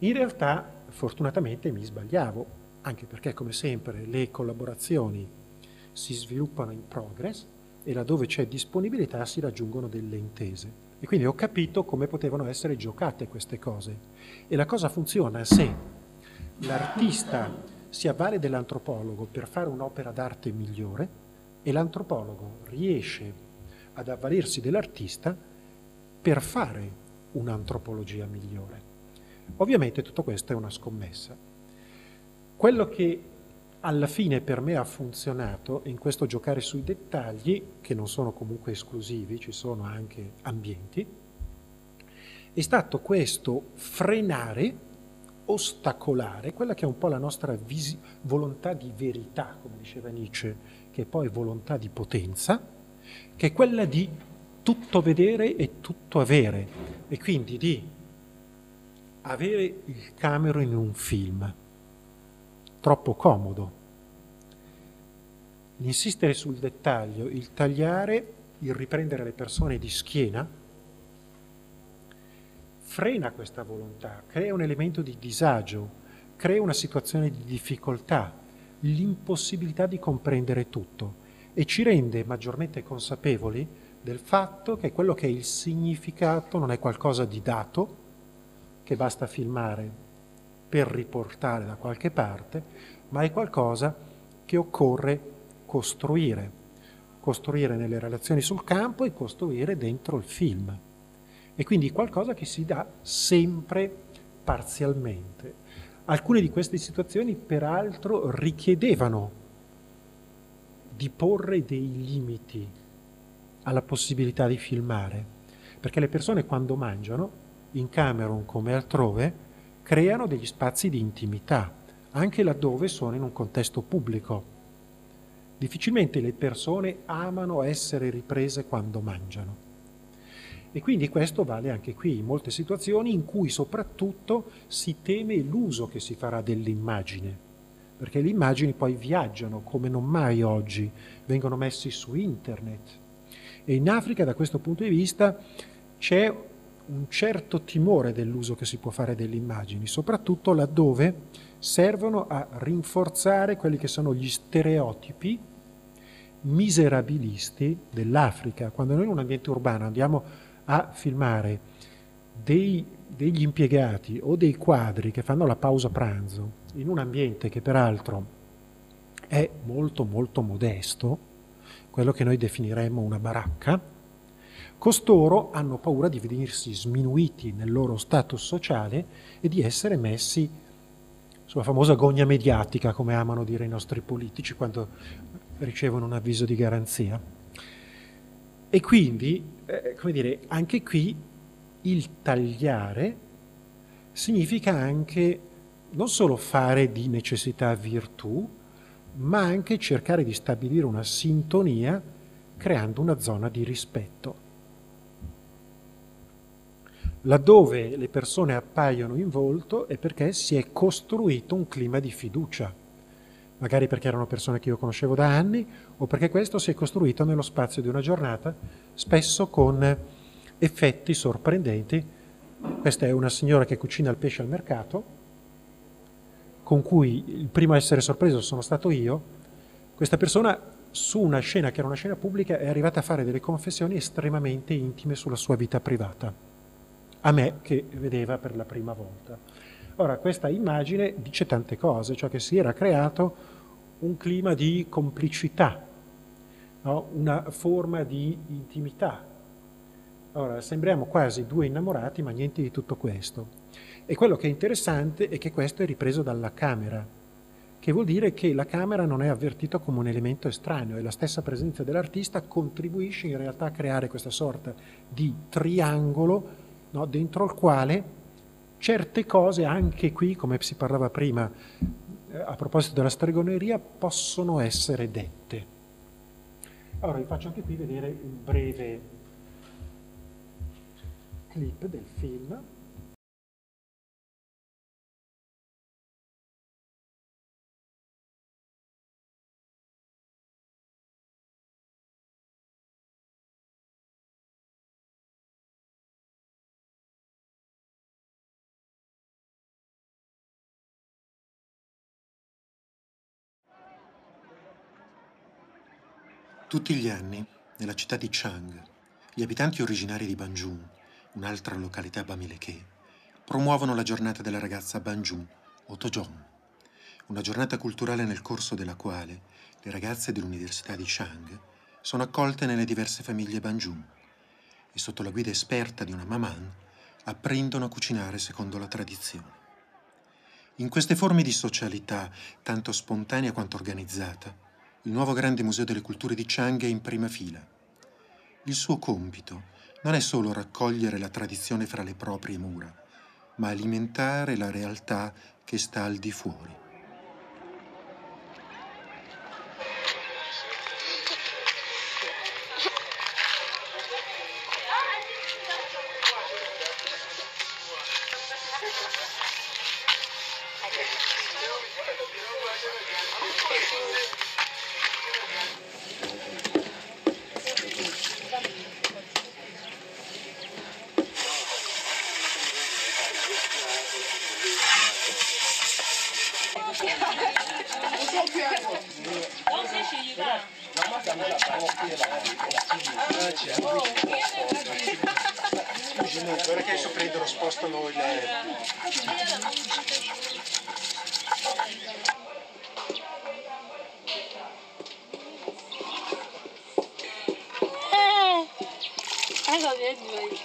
Speaker 1: In realtà, fortunatamente, mi sbagliavo, anche perché, come sempre, le collaborazioni si sviluppano in progress e laddove c'è disponibilità si raggiungono delle intese. E quindi ho capito come potevano essere giocate queste cose. E la cosa funziona se l'artista si avvale dell'antropologo per fare un'opera d'arte migliore e l'antropologo riesce ad avvalersi dell'artista per fare un'antropologia migliore. Ovviamente tutto questo è una scommessa. Quello che alla fine per me ha funzionato in questo giocare sui dettagli, che non sono comunque esclusivi, ci sono anche ambienti, è stato questo frenare, ostacolare quella che è un po' la nostra visi- volontà di verità, come diceva Nietzsche, che è poi volontà di potenza, che è quella di tutto vedere e tutto avere e quindi di avere il camero in un film. Troppo comodo. L'insistere sul dettaglio, il tagliare, il riprendere le persone di schiena, frena questa volontà, crea un elemento di disagio, crea una situazione di difficoltà, l'impossibilità di comprendere tutto e ci rende maggiormente consapevoli del fatto che quello che è il significato non è qualcosa di dato, che basta filmare per riportare da qualche parte, ma è qualcosa che occorre costruire, costruire nelle relazioni sul campo e costruire dentro il film. E quindi qualcosa che si dà sempre parzialmente. Alcune di queste situazioni peraltro richiedevano di porre dei limiti alla possibilità di filmare, perché le persone quando mangiano, in Camerun come altrove, creano degli spazi di intimità, anche laddove sono in un contesto pubblico. Difficilmente le persone amano essere riprese quando mangiano. E quindi questo vale anche qui, in molte situazioni in cui soprattutto si teme l'uso che si farà dell'immagine, perché le immagini poi viaggiano come non mai oggi, vengono messi su internet, e in Africa da questo punto di vista c'è un certo timore dell'uso che si può fare delle immagini, soprattutto laddove servono a rinforzare quelli che sono gli stereotipi miserabilisti dell'Africa. Quando noi in un ambiente urbano andiamo a filmare dei degli impiegati o dei quadri che fanno la pausa pranzo in un ambiente che peraltro è molto molto modesto, quello che noi definiremmo una baracca, costoro hanno paura di vedersi sminuiti nel loro status sociale e di essere messi sulla famosa gogna mediatica, come amano dire i nostri politici quando ricevono un avviso di garanzia. E quindi, eh, come dire, anche qui il tagliare significa anche non solo fare di necessità virtù, ma anche cercare di stabilire una sintonia creando una zona di rispetto. Laddove le persone appaiono in volto è perché si è costruito un clima di fiducia, magari perché erano persone che io conoscevo da anni o perché questo si è costruito nello spazio di una giornata, spesso con effetti sorprendenti. Questa è una signora che cucina il pesce al mercato, con cui il primo a essere sorpreso sono stato io, questa persona su una scena che era una scena pubblica è arrivata a fare delle confessioni estremamente intime sulla sua vita privata, a me che vedeva per la prima volta. Ora, questa immagine dice tante cose, cioè che si era creato un clima di complicità, no? una forma di intimità. Ora, sembriamo quasi due innamorati, ma niente di tutto questo. E quello che è interessante è che questo è ripreso dalla camera, che vuol dire che la camera non è avvertita come un elemento estraneo e la stessa presenza dell'artista contribuisce in realtà a creare questa sorta di triangolo no, dentro il quale certe cose, anche qui, come si parlava prima eh, a proposito della stregoneria, possono essere dette. Allora vi faccio anche qui vedere un breve clip del film.
Speaker 4: Tutti gli anni, nella città di Chang, gli abitanti originari di Banjun, un'altra località bamileke, promuovono la giornata della ragazza Banjun, o Tojong, una giornata culturale nel corso della quale le ragazze dell'Università di Chang sono accolte nelle diverse famiglie Banjun e sotto la guida esperta di una maman apprendono a cucinare secondo la tradizione. In queste forme di socialità, tanto spontanea quanto organizzata, il nuovo grande museo delle culture di Chang è in prima fila. Il suo compito non è solo raccogliere la tradizione fra le proprie mura, ma alimentare la realtà che sta al di fuori. Perché adesso prendono, spostano il...
Speaker 5: Ecco, vedi,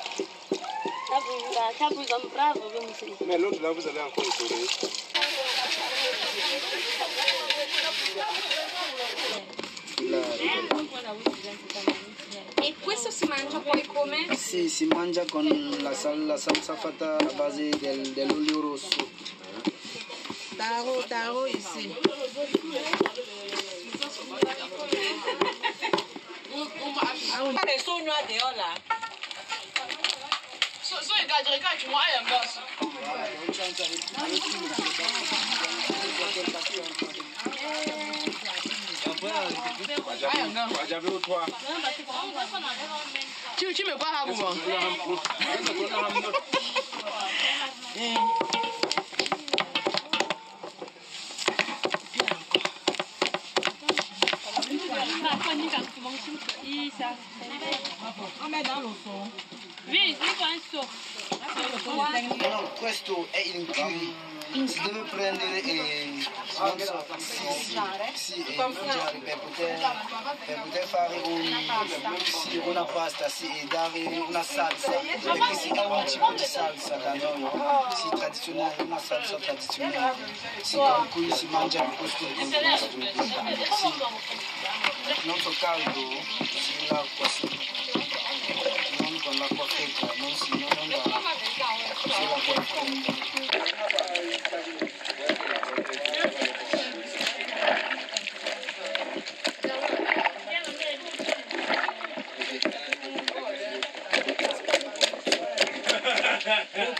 Speaker 5: Capo è bravo, come si
Speaker 4: Mais l'autre là, vous allez encore le tourner.
Speaker 5: E questo si mangia poi come?
Speaker 6: Sì, si mangia con la, sal- la salsa fatta a base del- dell'olio rosso.
Speaker 7: Taro, taro ici.
Speaker 8: Les sauts noirs dehors là. So, so you guys, regarde, tu vois, un gosse. Tu, tu mets quoi à vous On met dans le fond. Vieni, ti questo.
Speaker 6: No, questo è in cui si deve prendere e non so, sì, sì, sì, e mangiare per poter, fare una pasta sì, e salsa, un tipo di salsa salsa si non sì, l'acqua, non con l'acqua fredda, non si, non,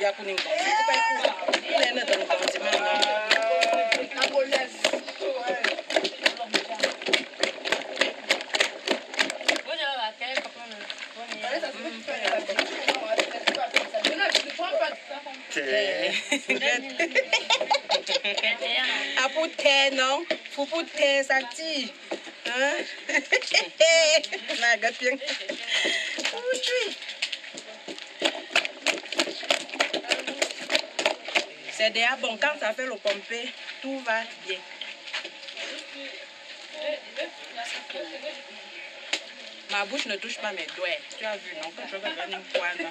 Speaker 6: ya aku nih. Kita ikut.
Speaker 7: Ini enak teman-teman semua. A pou tè, non? Fou pou tè, sa ti. Nan, gat pien. Fou pou tè. C'est déjà bon, quand ça fait le pompé, tout va bien. Ma bouche ne touche pas mes doigts. Tu as vu, non? Quand je regarde une poêle,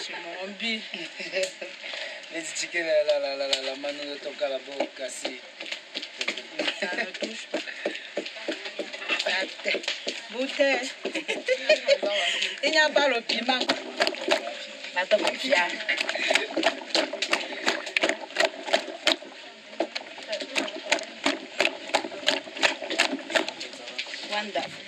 Speaker 7: sur mon bi.
Speaker 6: Nisichike la la la la la la mano inatoka la boca si.
Speaker 7: Ça ne touche pas. Bouteille. Il n'y a pas le piment. Attends, stand up.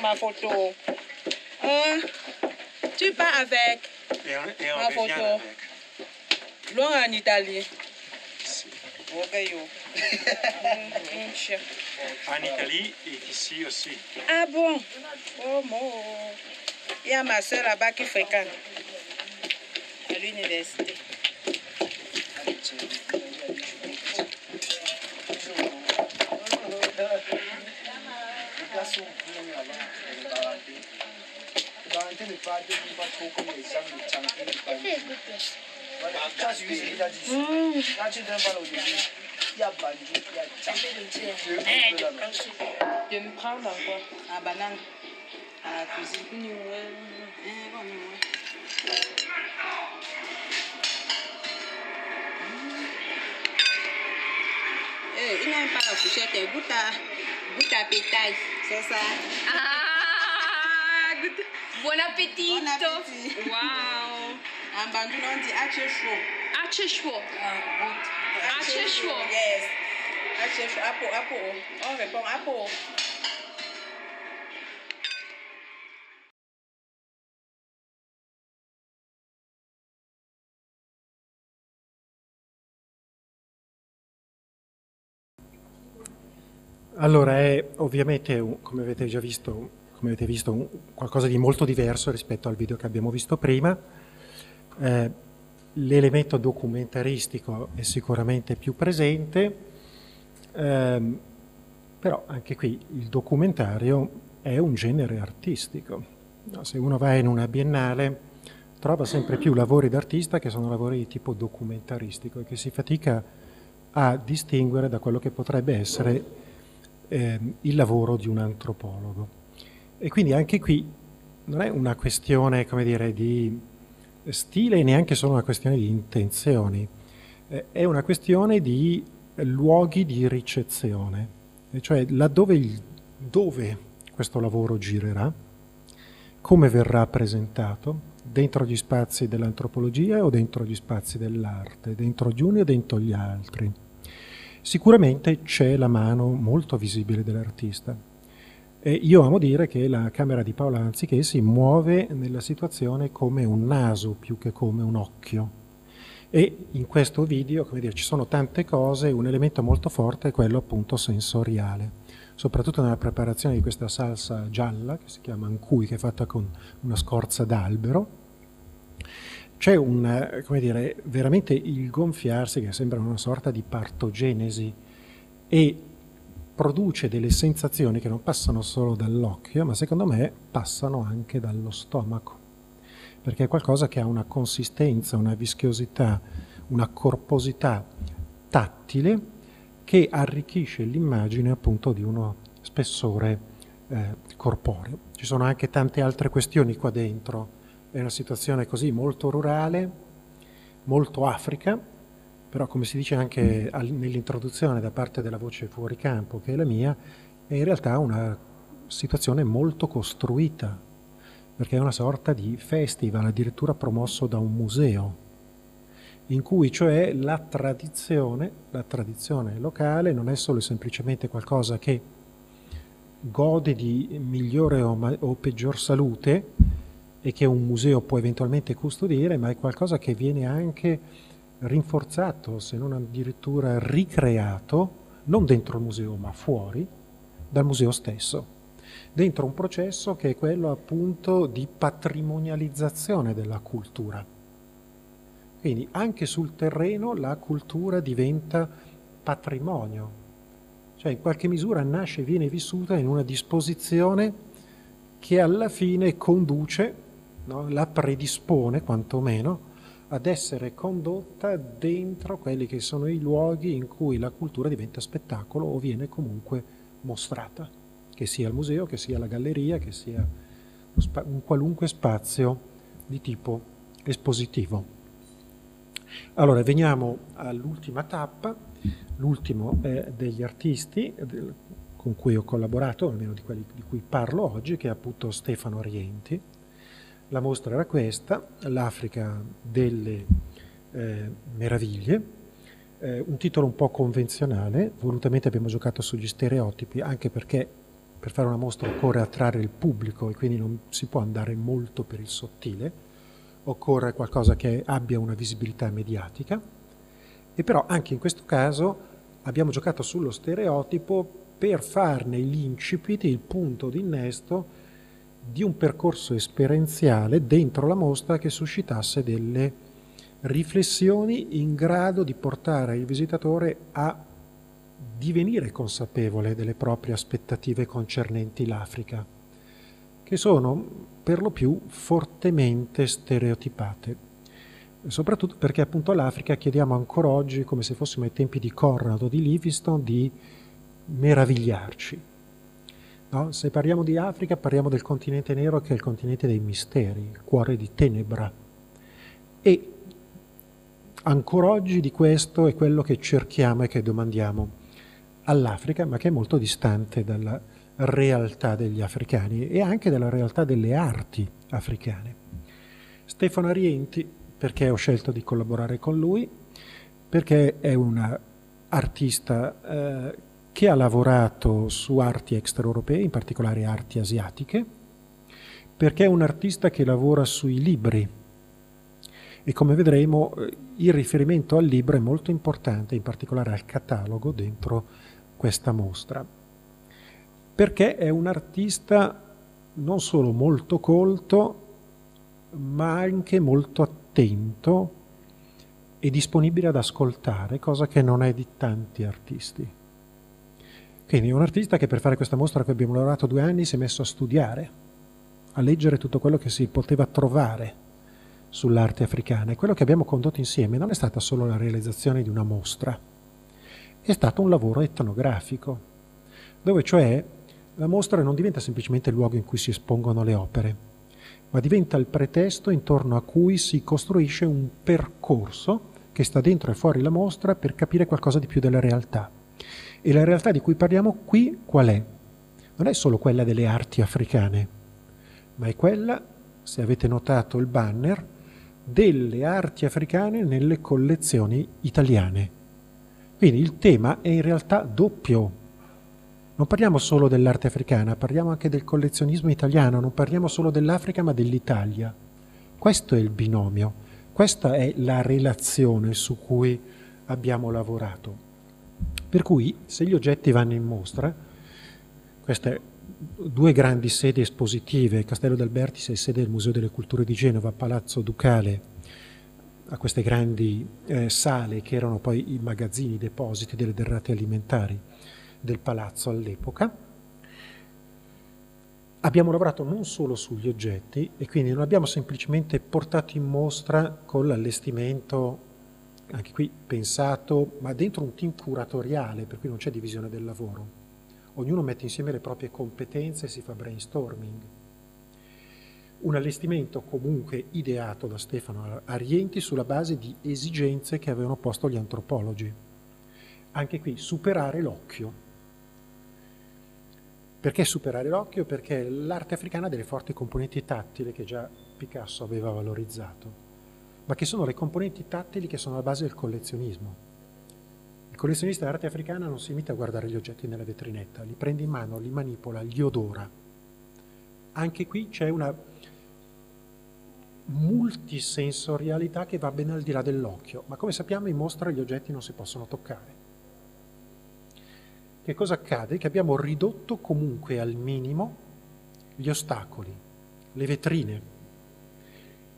Speaker 7: Ma photo. Hein? Tu pars avec
Speaker 4: Et on, et on
Speaker 7: Ma photo.
Speaker 4: avec.
Speaker 7: loin en Italie. Yo.
Speaker 4: En Italie et ici aussi.
Speaker 7: Ah bon? Oh, mon. Il y a ma soeur là-bas qui fréquente à l'université.
Speaker 6: Valentine n'est pas de pas trop comme les gens de Tchanké de Banjou. Voilà, ça c'est lui, il a dit ça. Quand tu donnes pas au début, il y a il y a.
Speaker 7: Je vais me prendre la banane à la cuisine. Hein, bon, ouais. Eh, il n'aime pas la fourchette, goûte à, goûte à pétaille, c'est ça.
Speaker 5: Ah, good. Buon
Speaker 7: Bon appétit.
Speaker 5: Wow.
Speaker 7: En bandou, on dit ache chaud.
Speaker 5: Aceshwo.
Speaker 7: Ache
Speaker 5: chaud.
Speaker 7: Yes. Ache chaud. Apo, apo. On répond apo.
Speaker 1: Allora, è ovviamente, come avete già visto, come avete visto un- qualcosa di molto diverso rispetto al video che abbiamo visto prima. Eh, l'elemento documentaristico è sicuramente più presente, ehm, però anche qui il documentario è un genere artistico. No, se uno va in una biennale trova sempre più lavori d'artista che sono lavori di tipo documentaristico e che si fatica a distinguere da quello che potrebbe essere ehm, il lavoro di un antropologo. E quindi anche qui non è una questione, come dire, di stile neanche solo una questione di intenzioni, eh, è una questione di luoghi di ricezione, cioè laddove il, dove questo lavoro girerà, come verrà presentato, dentro gli spazi dell'antropologia o dentro gli spazi dell'arte, dentro gli uni o dentro gli altri. Sicuramente c'è la mano molto visibile dell'artista. E io amo dire che la camera di Paolo Anziché si muove nella situazione come un naso più che come un occhio. E in questo video, come dire, ci sono tante cose, un elemento molto forte è quello appunto sensoriale, soprattutto nella preparazione di questa salsa gialla, che si chiama ancui, che è fatta con una scorza d'albero. C'è un, come dire, veramente il gonfiarsi che sembra una sorta di partogenesi e produce delle sensazioni che non passano solo dall'occhio, ma secondo me passano anche dallo stomaco perché è qualcosa che ha una consistenza, una vischiosità, una corposità tattile che arricchisce l'immagine appunto di uno spessore eh, corporeo. Ci sono anche tante altre questioni qua dentro, è una situazione così molto rurale, molto Africa, però come si dice anche nell'introduzione da parte della voce fuori campo, che è la mia, è in realtà una situazione molto costruita, perché è una sorta di festival addirittura promosso da un museo, in cui cioè la tradizione, la tradizione locale non è solo semplicemente qualcosa che gode di migliore o, ma- o peggior salute e che un museo può eventualmente custodire, ma è qualcosa che viene anche rinforzato, se non addirittura ricreato, non dentro il museo ma fuori, dal museo stesso dentro un processo che è quello appunto di patrimonializzazione della cultura. Quindi anche sul terreno la cultura diventa patrimonio, cioè in qualche misura nasce e viene vissuta in una disposizione che alla fine conduce, no, la predispone quantomeno, ad essere condotta dentro quelli che sono i luoghi in cui la cultura diventa spettacolo o viene comunque mostrata che sia il museo, che sia la galleria, che sia un qualunque spazio di tipo espositivo. Allora, veniamo all'ultima tappa, l'ultimo è degli artisti con cui ho collaborato, almeno di quelli di cui parlo oggi, che è appunto Stefano Rienti. La mostra era questa, l'Africa delle eh, meraviglie, eh, un titolo un po' convenzionale, volutamente abbiamo giocato sugli stereotipi, anche perché per fare una mostra occorre attrarre il pubblico e quindi non si può andare molto per il sottile, occorre qualcosa che abbia una visibilità mediatica. E però anche in questo caso abbiamo giocato sullo stereotipo per farne l'incipit, il punto d'innesto di un percorso esperienziale dentro la mostra che suscitasse delle riflessioni in grado di portare il visitatore a divenire consapevole delle proprie aspettative concernenti l'Africa, che sono per lo più fortemente stereotipate, soprattutto perché appunto all'Africa chiediamo ancora oggi, come se fossimo ai tempi di Conrad o di Livingston, di meravigliarci. No? Se parliamo di Africa parliamo del continente nero che è il continente dei misteri, il cuore di tenebra. E ancora oggi di questo è quello che cerchiamo e che domandiamo all'Africa, ma che è molto distante dalla realtà degli africani e anche dalla realtà delle arti africane. Stefano Arienti, perché ho scelto di collaborare con lui? Perché è un artista eh, che ha lavorato su arti extraeuropee, in particolare arti asiatiche, perché è un artista che lavora sui libri e come vedremo eh, il riferimento al libro è molto importante, in particolare al catalogo dentro questa mostra, perché è un artista non solo molto colto, ma anche molto attento e disponibile ad ascoltare, cosa che non è di tanti artisti. Quindi un artista che per fare questa mostra che abbiamo lavorato due anni si è messo a studiare, a leggere tutto quello che si poteva trovare sull'arte africana e quello che abbiamo condotto insieme non è stata solo la realizzazione di una mostra, è stato un lavoro etnografico, dove cioè la mostra non diventa semplicemente il luogo in cui si espongono le opere, ma diventa il pretesto intorno a cui si costruisce un percorso che sta dentro e fuori la mostra per capire qualcosa di più della realtà. E la realtà di cui parliamo qui qual è? Non è solo quella delle arti africane, ma è quella, se avete notato il banner, delle arti africane nelle collezioni italiane. Quindi il tema è in realtà doppio. Non parliamo solo dell'arte africana, parliamo anche del collezionismo italiano, non parliamo solo dell'Africa ma dell'Italia. Questo è il binomio, questa è la relazione su cui abbiamo lavorato. Per cui se gli oggetti vanno in mostra, queste due grandi sedi espositive, Castello d'Albertis è sede del Museo delle Culture di Genova, Palazzo Ducale, a queste grandi eh, sale che erano poi i magazzini, i depositi delle derrate alimentari del palazzo all'epoca. Abbiamo lavorato non solo sugli oggetti e quindi non abbiamo semplicemente portato in mostra con l'allestimento, anche qui pensato, ma dentro un team curatoriale, per cui non c'è divisione del lavoro. Ognuno mette insieme le proprie competenze e si fa brainstorming un allestimento comunque ideato da Stefano Arienti sulla base di esigenze che avevano posto gli antropologi. Anche qui superare l'occhio. Perché superare l'occhio? Perché l'arte africana ha delle forti componenti tattili che già Picasso aveva valorizzato, ma che sono le componenti tattili che sono la base del collezionismo. Il collezionista d'arte africana non si limita a guardare gli oggetti nella vetrinetta, li prende in mano, li manipola, li odora. Anche qui c'è una multisensorialità che va ben al di là dell'occhio, ma come sappiamo in mostra gli oggetti non si possono toccare. Che cosa accade? Che abbiamo ridotto comunque al minimo gli ostacoli, le vetrine.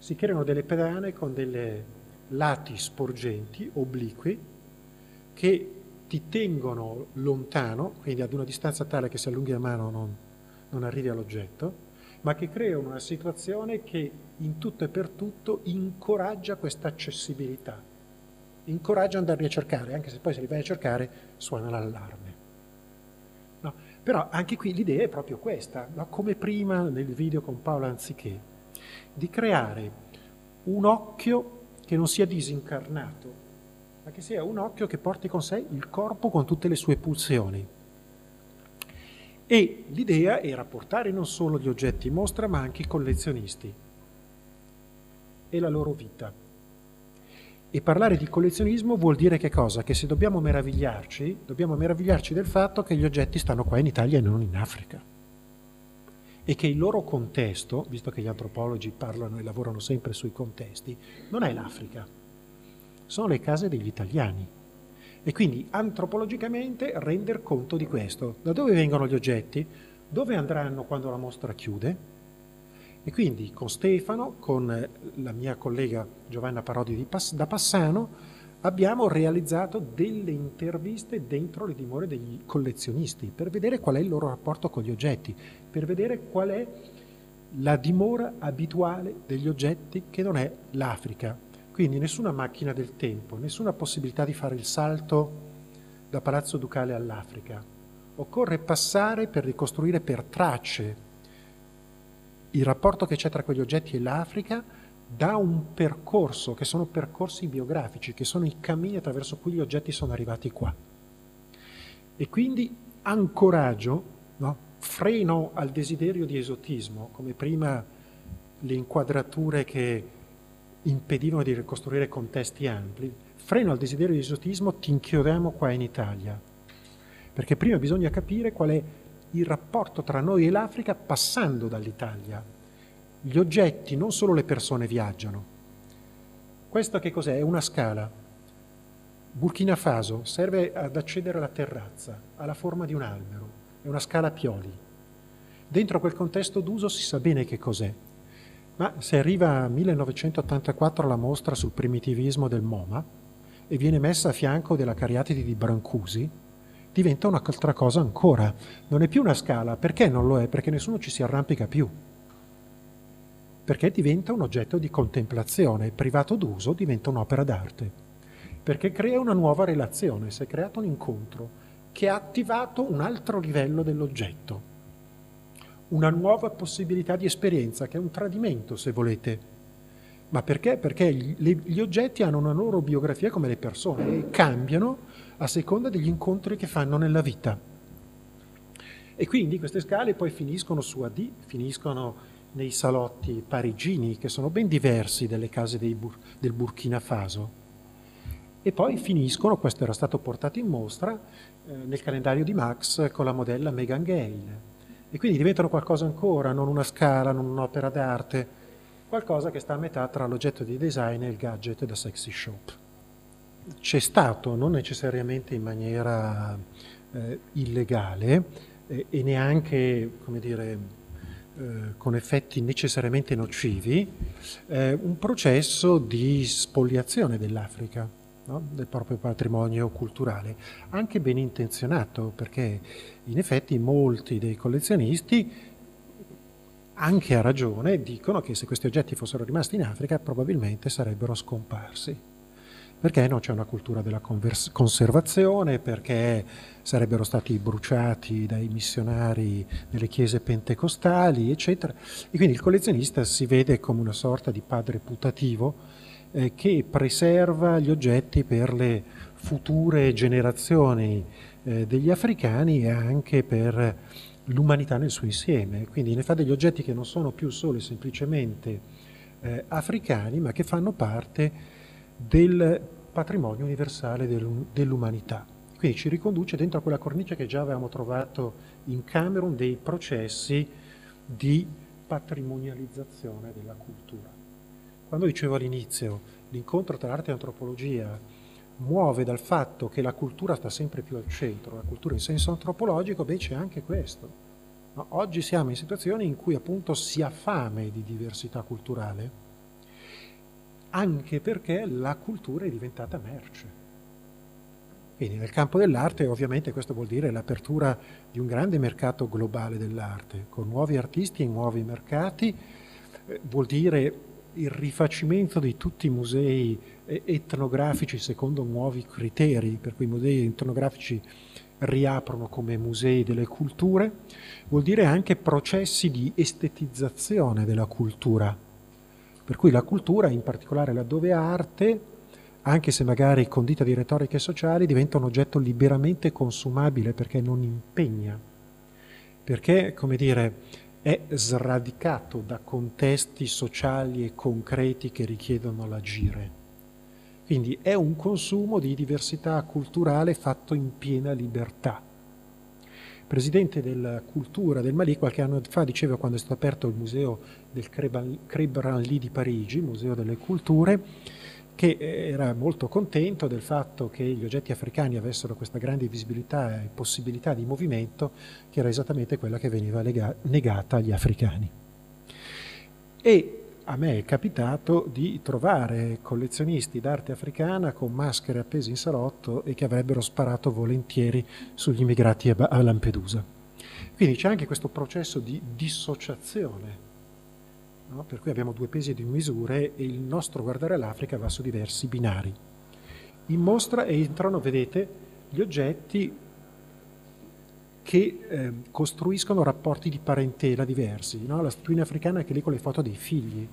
Speaker 1: Si creano delle pedane con delle lati sporgenti, obliqui, che ti tengono lontano, quindi ad una distanza tale che se allunghi la mano non, non arrivi all'oggetto, ma che creano una situazione che in tutto e per tutto incoraggia questa accessibilità, incoraggia andarli a cercare, anche se poi se li vai a cercare suona l'allarme. No, però anche qui l'idea è proprio questa, no? come prima nel video con Paolo Anziché, di creare un occhio che non sia disincarnato, ma che sia un occhio che porti con sé il corpo con tutte le sue pulsioni e l'idea era portare non solo gli oggetti in mostra, ma anche i collezionisti e la loro vita. E parlare di collezionismo vuol dire che cosa? Che se dobbiamo meravigliarci, dobbiamo meravigliarci del fatto che gli oggetti stanno qua in Italia e non in Africa. E che il loro contesto, visto che gli antropologi parlano e lavorano sempre sui contesti, non è l'Africa, sono le case degli italiani e quindi antropologicamente render conto di questo. Da dove vengono gli oggetti? Dove andranno quando la mostra chiude? E quindi con Stefano, con la mia collega Giovanna Parodi Pass- da Passano, abbiamo realizzato delle interviste dentro le dimore degli collezionisti per vedere qual è il loro rapporto con gli oggetti, per vedere qual è la dimora abituale degli oggetti che non è l'Africa, quindi nessuna macchina del tempo, nessuna possibilità di fare il salto da Palazzo Ducale all'Africa. Occorre passare per ricostruire per tracce il rapporto che c'è tra quegli oggetti e l'Africa da un percorso, che sono percorsi biografici, che sono i cammini attraverso cui gli oggetti sono arrivati qua. E quindi ancoraggio, no? freno al desiderio di esotismo, come prima le inquadrature che impedivano di ricostruire contesti ampli, freno al desiderio di esotismo, ti inchiodiamo qua in Italia. Perché prima bisogna capire qual è il rapporto tra noi e l'Africa passando dall'Italia. Gli oggetti, non solo le persone viaggiano. Questo che cos'è? È una scala. Burkina Faso serve ad accedere alla terrazza, ha la forma di un albero, è una scala a pioli. Dentro quel contesto d'uso si sa bene che cos'è. Ma se arriva a 1984 la mostra sul primitivismo del MoMA e viene messa a fianco della Cariatide di Brancusi, diventa un'altra cosa ancora. Non è più una scala. Perché non lo è? Perché nessuno ci si arrampica più. Perché diventa un oggetto di contemplazione, privato d'uso diventa un'opera d'arte. Perché crea una nuova relazione, si è creato un incontro che ha attivato un altro livello dell'oggetto una nuova possibilità di esperienza, che è un tradimento, se volete. Ma perché? Perché gli, oggetti hanno una loro biografia come le persone e cambiano a seconda degli incontri che fanno nella vita. E quindi queste scale poi finiscono su AD, finiscono nei salotti parigini, che sono ben diversi dalle case Bur- del Burkina Faso. E poi finiscono, questo era stato portato in mostra, eh, nel calendario di Max con la modella Megan Gale e quindi diventano qualcosa ancora, non una scala, non un'opera d'arte, qualcosa che sta a metà tra l'oggetto di design e il gadget da sexy shop. C'è stato, non necessariamente in maniera eh, illegale eh, e neanche, come dire, eh, con effetti necessariamente nocivi, eh, un processo di spoliazione dell'Africa, no? del proprio patrimonio culturale, anche ben intenzionato, perché in effetti molti dei collezionisti anche a ragione, dicono che se questi oggetti fossero rimasti in Africa probabilmente sarebbero scomparsi. Perché non c'è una cultura della conservazione, perché sarebbero stati bruciati dai missionari delle chiese pentecostali, eccetera. E quindi il collezionista si vede come una sorta di padre putativo eh, che preserva gli oggetti per le future generazioni eh, degli africani e anche per l'umanità nel suo insieme, quindi ne fa degli oggetti che non sono più solo e semplicemente eh, africani, ma che fanno parte del patrimonio universale dell'umanità. Quindi ci riconduce dentro a quella cornice che già avevamo trovato in Camerun dei processi di patrimonializzazione della cultura. Quando dicevo all'inizio, l'incontro tra arte e antropologia muove dal fatto che la cultura sta sempre più al centro, la cultura in senso antropologico, beh c'è anche questo. No, oggi siamo in situazioni in cui appunto si ha fame di diversità culturale, anche perché la cultura è diventata merce. Quindi nel campo dell'arte ovviamente questo vuol dire l'apertura di un grande mercato globale dell'arte, con nuovi artisti e nuovi mercati, eh, vuol dire il rifacimento di tutti i musei etnografici secondo nuovi criteri, per cui i musei etnografici riaprono come musei delle culture, vuol dire anche processi di estetizzazione della cultura, per cui la cultura, in particolare laddove arte, anche se magari condita di retoriche sociali, diventa un oggetto liberamente consumabile perché non impegna, perché, come dire, è sradicato da contesti sociali e concreti che richiedono l'agire. Quindi è un consumo di diversità culturale fatto in piena libertà. Presidente della cultura del Mali qualche anno fa diceva quando è stato aperto il museo del Cré-Branly di Parigi, museo delle culture, che eh, era molto contento del fatto che gli oggetti africani avessero questa grande visibilità e possibilità di movimento, che era esattamente quella che veniva negata agli africani. E a me è capitato di trovare collezionisti d'arte africana con maschere appese in salotto e che avrebbero sparato volentieri sugli immigrati a Lampedusa. Quindi c'è anche questo processo di dissociazione, no? per cui abbiamo due pesi e due misure e il nostro guardare l'Africa va su diversi binari. In mostra entrano, vedete, gli oggetti che eh, costruiscono rapporti di parentela diversi. No? La statuina africana è che lì con le foto dei figli,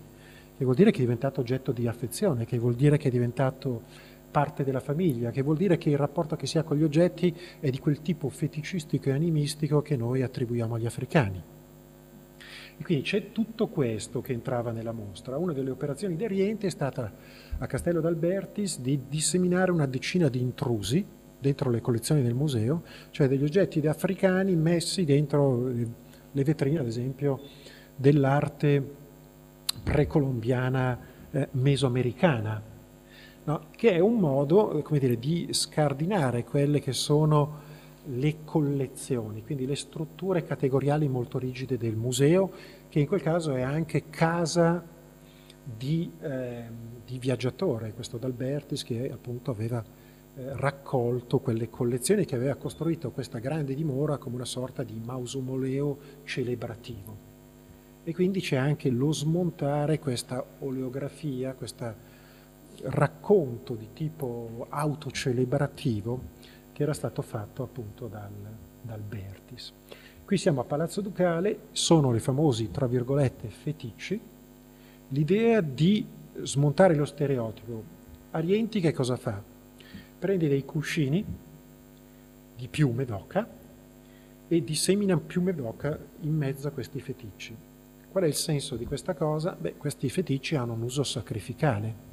Speaker 1: che vuol dire che è diventato oggetto di affezione, che vuol dire che è diventato parte della famiglia, che vuol dire che il rapporto che si ha con gli oggetti è di quel tipo feticistico e animistico che noi attribuiamo agli africani. E quindi c'è tutto questo che entrava nella mostra. Una delle operazioni di Riente è stata a Castello d'Albertis di disseminare una decina di intrusi, dentro le collezioni del museo, cioè degli oggetti africani messi dentro le vetrine, ad esempio, dell'arte precolombiana eh, mesoamericana, no? che è un modo dire, di scardinare quelle che sono le collezioni, quindi le strutture categoriali molto rigide del museo, che in quel caso è anche casa di, eh, di viaggiatore, questo D'Albertis che appunto aveva eh, raccolto quelle collezioni che aveva costruito questa grande dimora come una sorta di mausoleo celebrativo. E quindi c'è anche lo smontare questa oleografia, questo racconto di tipo autocelebrativo che era stato fatto appunto dal, dal Bertis. Qui siamo a Palazzo Ducale, sono i famosi, tra virgolette, feticci, l'idea di smontare lo stereotipo. Arienti che cosa fa? Prende dei cuscini di piume d'oca e dissemina piume d'oca in mezzo a questi feticci. Qual è il senso di questa cosa? Beh, questi feticci hanno un uso sacrificale,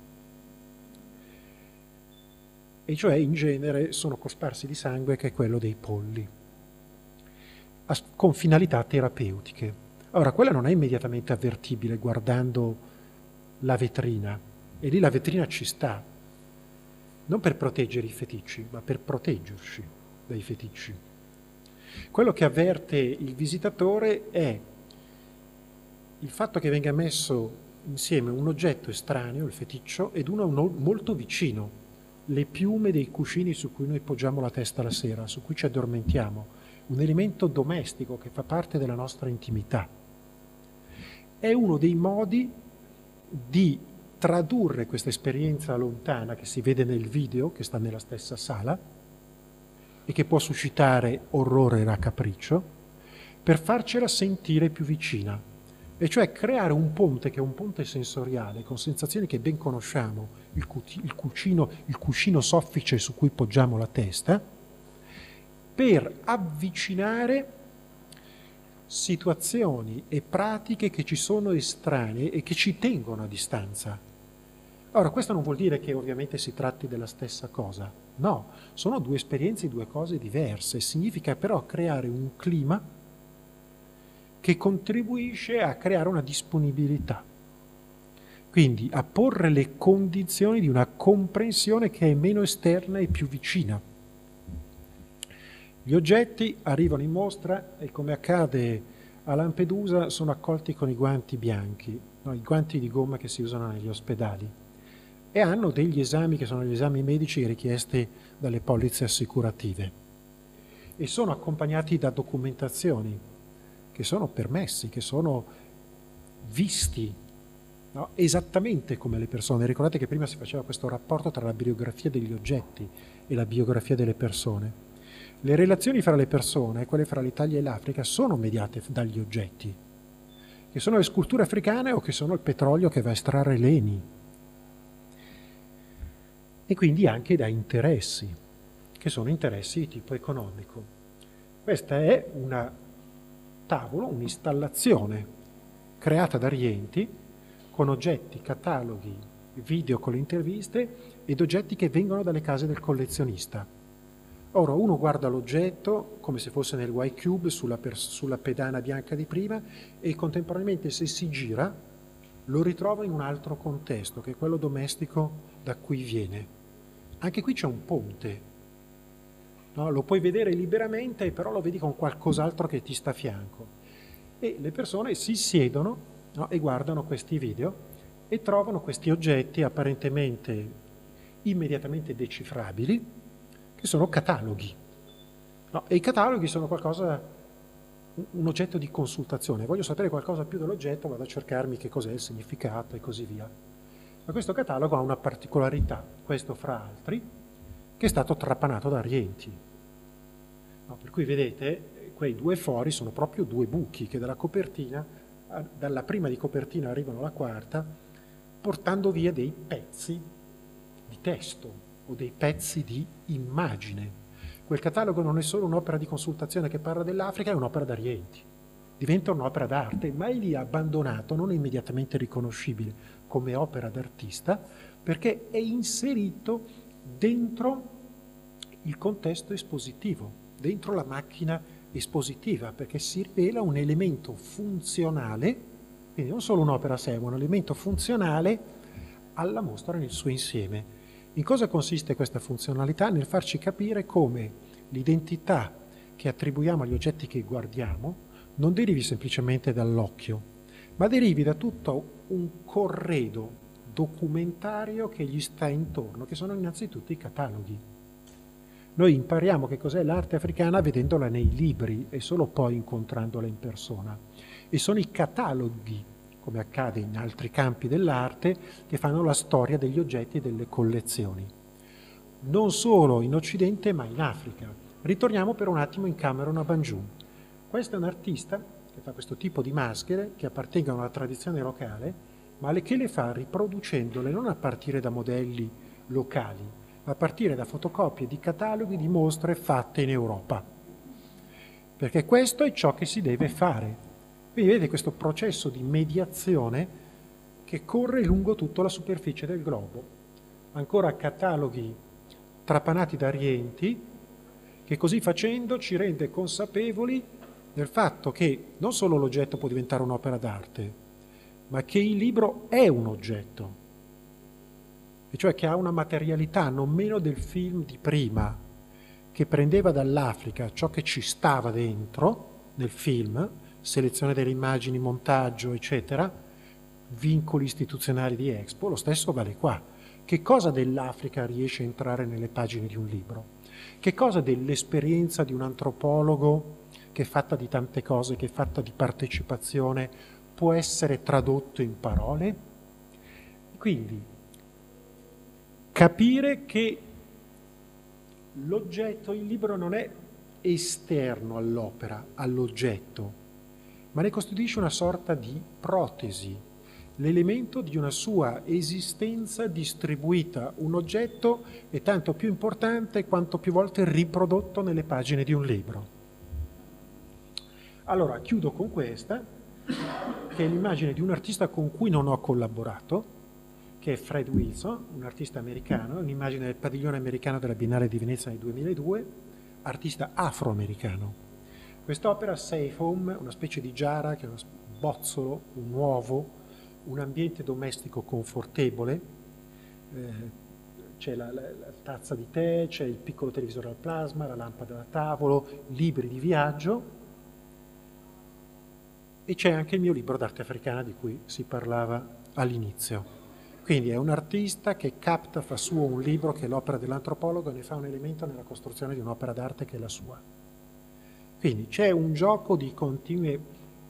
Speaker 1: e cioè in genere sono cosparsi di sangue che è quello dei polli, con finalità terapeutiche. Ora, quella non è immediatamente avvertibile guardando la vetrina e lì la vetrina ci sta, non per proteggere i feticci, ma per proteggerci dai feticci. Quello che avverte il visitatore è il fatto che venga messo insieme un oggetto estraneo, il feticcio, ed uno molto vicino, le piume dei cuscini su cui noi poggiamo la testa la sera, su cui ci addormentiamo, un elemento domestico che fa parte della nostra intimità. È uno dei modi di tradurre questa esperienza lontana che si vede nel video, che sta nella stessa sala, e che può suscitare orrore e raccapriccio, per farcela sentire più vicina, e cioè creare un ponte che è un ponte sensoriale con sensazioni che ben conosciamo, il, cuti, il, cucino, il cuscino soffice su cui poggiamo la testa, per avvicinare situazioni e pratiche che ci sono estranee e che ci tengono a distanza. Ora, questo non vuol dire che ovviamente si tratti della stessa cosa, no, sono due esperienze, due cose diverse, significa però creare un clima che contribuisce a creare una disponibilità, quindi a porre le condizioni di una comprensione che è meno esterna e più vicina. Gli oggetti arrivano in mostra e come accade a Lampedusa sono accolti con i guanti bianchi, no, i guanti di gomma che si usano negli ospedali e hanno degli esami che sono gli esami medici richiesti dalle polizze assicurative e sono accompagnati da documentazioni che sono permessi, che sono visti no? esattamente come le persone. Ricordate che prima si faceva questo rapporto tra la biografia degli oggetti e la biografia delle persone. Le relazioni fra le persone, quelle fra l'Italia e l'Africa, sono mediate dagli oggetti, che sono le sculture africane o che sono il petrolio che va a estrarre leni, e quindi anche da interessi, che sono interessi di tipo economico. Questa è una tavola, un'installazione creata da Rienti con oggetti, cataloghi, video con le interviste ed oggetti che vengono dalle case del collezionista. Ora uno guarda l'oggetto come se fosse nel Y-Cube sulla, sulla pedana bianca di prima e contemporaneamente se si gira lo ritrova in un altro contesto, che è quello domestico da cui viene. Anche qui c'è un ponte. No? Lo puoi vedere liberamente, però lo vedi con qualcos'altro che ti sta a fianco. E le persone si siedono no? e guardano questi video e trovano questi oggetti apparentemente immediatamente decifrabili, che sono cataloghi. No? E i cataloghi sono qualcosa, un oggetto di consultazione. Voglio sapere qualcosa più dell'oggetto, vado a cercarmi che cos'è il significato e così via. Ma questo catalogo ha una particolarità, questo fra altri, che è stato trapanato da Rienti. No, per cui vedete, quei due fori sono proprio due buchi che dalla copertina, dalla prima di copertina arrivano alla quarta, portando via dei pezzi di testo o dei pezzi di immagine. Quel catalogo non è solo un'opera di consultazione che parla dell'Africa, è un'opera da Rienti. Diventa un'opera d'arte, ma è lì abbandonato, non è immediatamente riconoscibile, come opera d'artista perché è inserito dentro il contesto espositivo, dentro la macchina espositiva, perché si rivela un elemento funzionale, quindi non solo un'opera a sé, ma un elemento funzionale alla mostra nel suo insieme. In cosa consiste questa funzionalità? Nel farci capire come l'identità che attribuiamo agli oggetti che guardiamo non derivi semplicemente dall'occhio, ma derivi da tutto un corredo documentario che gli sta intorno, che sono innanzitutto i cataloghi. Noi impariamo che cos'è l'arte africana vedendola nei libri e solo poi incontrandola in persona. E sono i cataloghi, come accade in altri campi dell'arte, che fanno la storia degli oggetti e delle collezioni. Non solo in Occidente, ma in Africa. Ritorniamo per un attimo in Cameron a Banjul. Questo è un artista che fa questo tipo di maschere che appartengono alla tradizione locale, ma che le fa riproducendole non a partire da modelli locali, ma a partire da fotocopie di cataloghi di mostre fatte in Europa. Perché questo è ciò che si deve fare. Quindi vedete questo processo di mediazione che corre lungo tutta la superficie del globo. Ancora cataloghi trapanati da rienti, che così facendo ci rende consapevoli del fatto che non solo l'oggetto può diventare un'opera d'arte, ma che il libro è un oggetto, e cioè che ha una materialità non meno del film di prima, che prendeva dall'Africa ciò che ci stava dentro nel film, selezione delle immagini, montaggio, eccetera, vincoli istituzionali di Expo, lo stesso vale qua. Che cosa dell'Africa riesce a entrare nelle pagine di un libro? Che cosa dell'esperienza di un antropologo che è fatta di tante cose, che è fatta di partecipazione, può essere tradotto in parole? Quindi capire che l'oggetto, il libro non è esterno all'opera, all'oggetto, ma ne costituisce una sorta di protesi, l'elemento di una sua esistenza distribuita. Un oggetto è tanto più importante quanto più volte riprodotto nelle pagine di un libro. Allora, chiudo con questa, che è l'immagine di un artista con cui non ho collaborato, che è Fred Wilson, un artista americano, un'immagine del padiglione americano della Biennale di Venezia nel 2002, artista afroamericano Quest'opera Safe Home, una specie di giara che è uno bozzolo, un uovo, un ambiente domestico confortevole, eh, c'è la, la, la, tazza di tè, c'è il piccolo televisore al plasma, la lampada da tavolo, libri di viaggio e c'è anche il mio libro d'arte africana di cui si parlava all'inizio. Quindi è un artista che capta, fa suo un libro che è l'opera dell'antropologo e ne fa un elemento nella costruzione di un'opera d'arte che è la sua. Quindi c'è un gioco di continue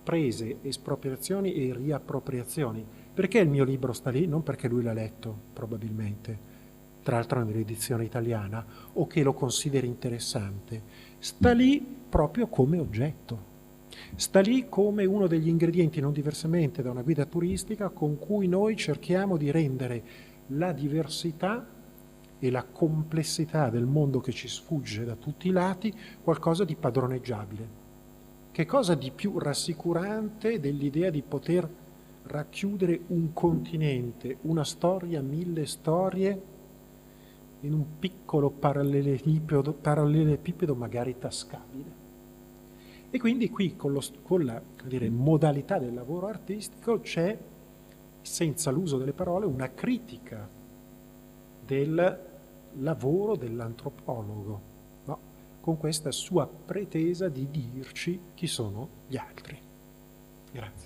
Speaker 1: prese, espropriazioni e riappropriazioni. Perché il mio libro sta lì? Non perché lui l'ha letto, probabilmente, tra l'altro nell'edizione italiana, o che lo consideri interessante. Sta lì proprio come oggetto. Sta lì come uno degli ingredienti, non diversamente da una guida turistica, con cui noi cerchiamo di rendere la diversità e la complessità del mondo che ci sfugge da tutti i lati qualcosa di padroneggiabile. Che cosa di più rassicurante dell'idea di poter racchiudere un continente, una storia, mille storie in un piccolo parallelepipedo, parallelepipedo magari tascabile. E quindi qui con, lo, con la dire, modalità del lavoro artistico c'è, senza l'uso delle parole, una critica del lavoro dell'antropologo, no? con questa sua pretesa di dirci chi sono gli altri. Grazie.